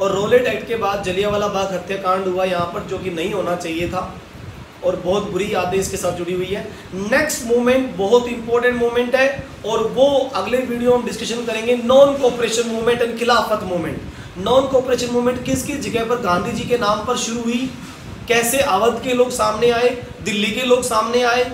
और रोलेट एक्ट के बाद जलियावाला बाग हत्याकांड हुआ यहाँ पर, जो कि नहीं होना चाहिए था और बहुत बुरी यादें इसके साथ जुड़ी हुई है। नेक्स्ट मूवमेंट बहुत इंपॉर्टेंट मूवमेंट है और वो अगले वीडियो हम डिस्कशन करेंगे non cooperation movement and Khilafat movement non cooperation movement किस किस जगह पर गांधी जी के नाम पर शुरू हुई। कैसे अवध के लोग सामने आए, दिल्ली के लोग सामने आए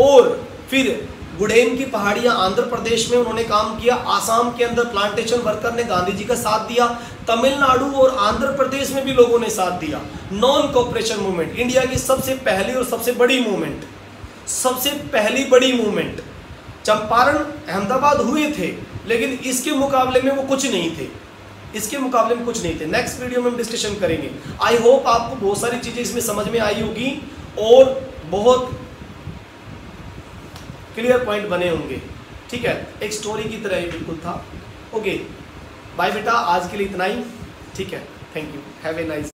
और फिर गुडेन की पहाड़ियाँ आंध्र प्रदेश में उन्होंने काम किया, आसाम के अंदर प्लांटेशन वर्कर ने गांधी जी का साथ दिया, तमिलनाडु और आंध्र प्रदेश में भी लोगों ने साथ दिया। नॉन कॉपरेशन मूवमेंट इंडिया की सबसे पहली और सबसे बड़ी मूवमेंट सबसे पहली बड़ी मूवमेंट चंपारण, अहमदाबाद हुए थे, लेकिन इसके मुकाबले में वो कुछ नहीं थे। इसके मुकाबले में कुछ नहीं थे। नेक्स्ट वीडियो में हम डिस्कशन करेंगे। आई होप आपको बहुत सारी चीज़ें इसमें समझ में आई होगी और बहुत क्लियर पॉइंट बने होंगे। ठीक है? एक स्टोरी की तरह ही बिल्कुल था। ओके बाय बेटा, आज के लिए इतना ही। ठीक है? Thank you have a nice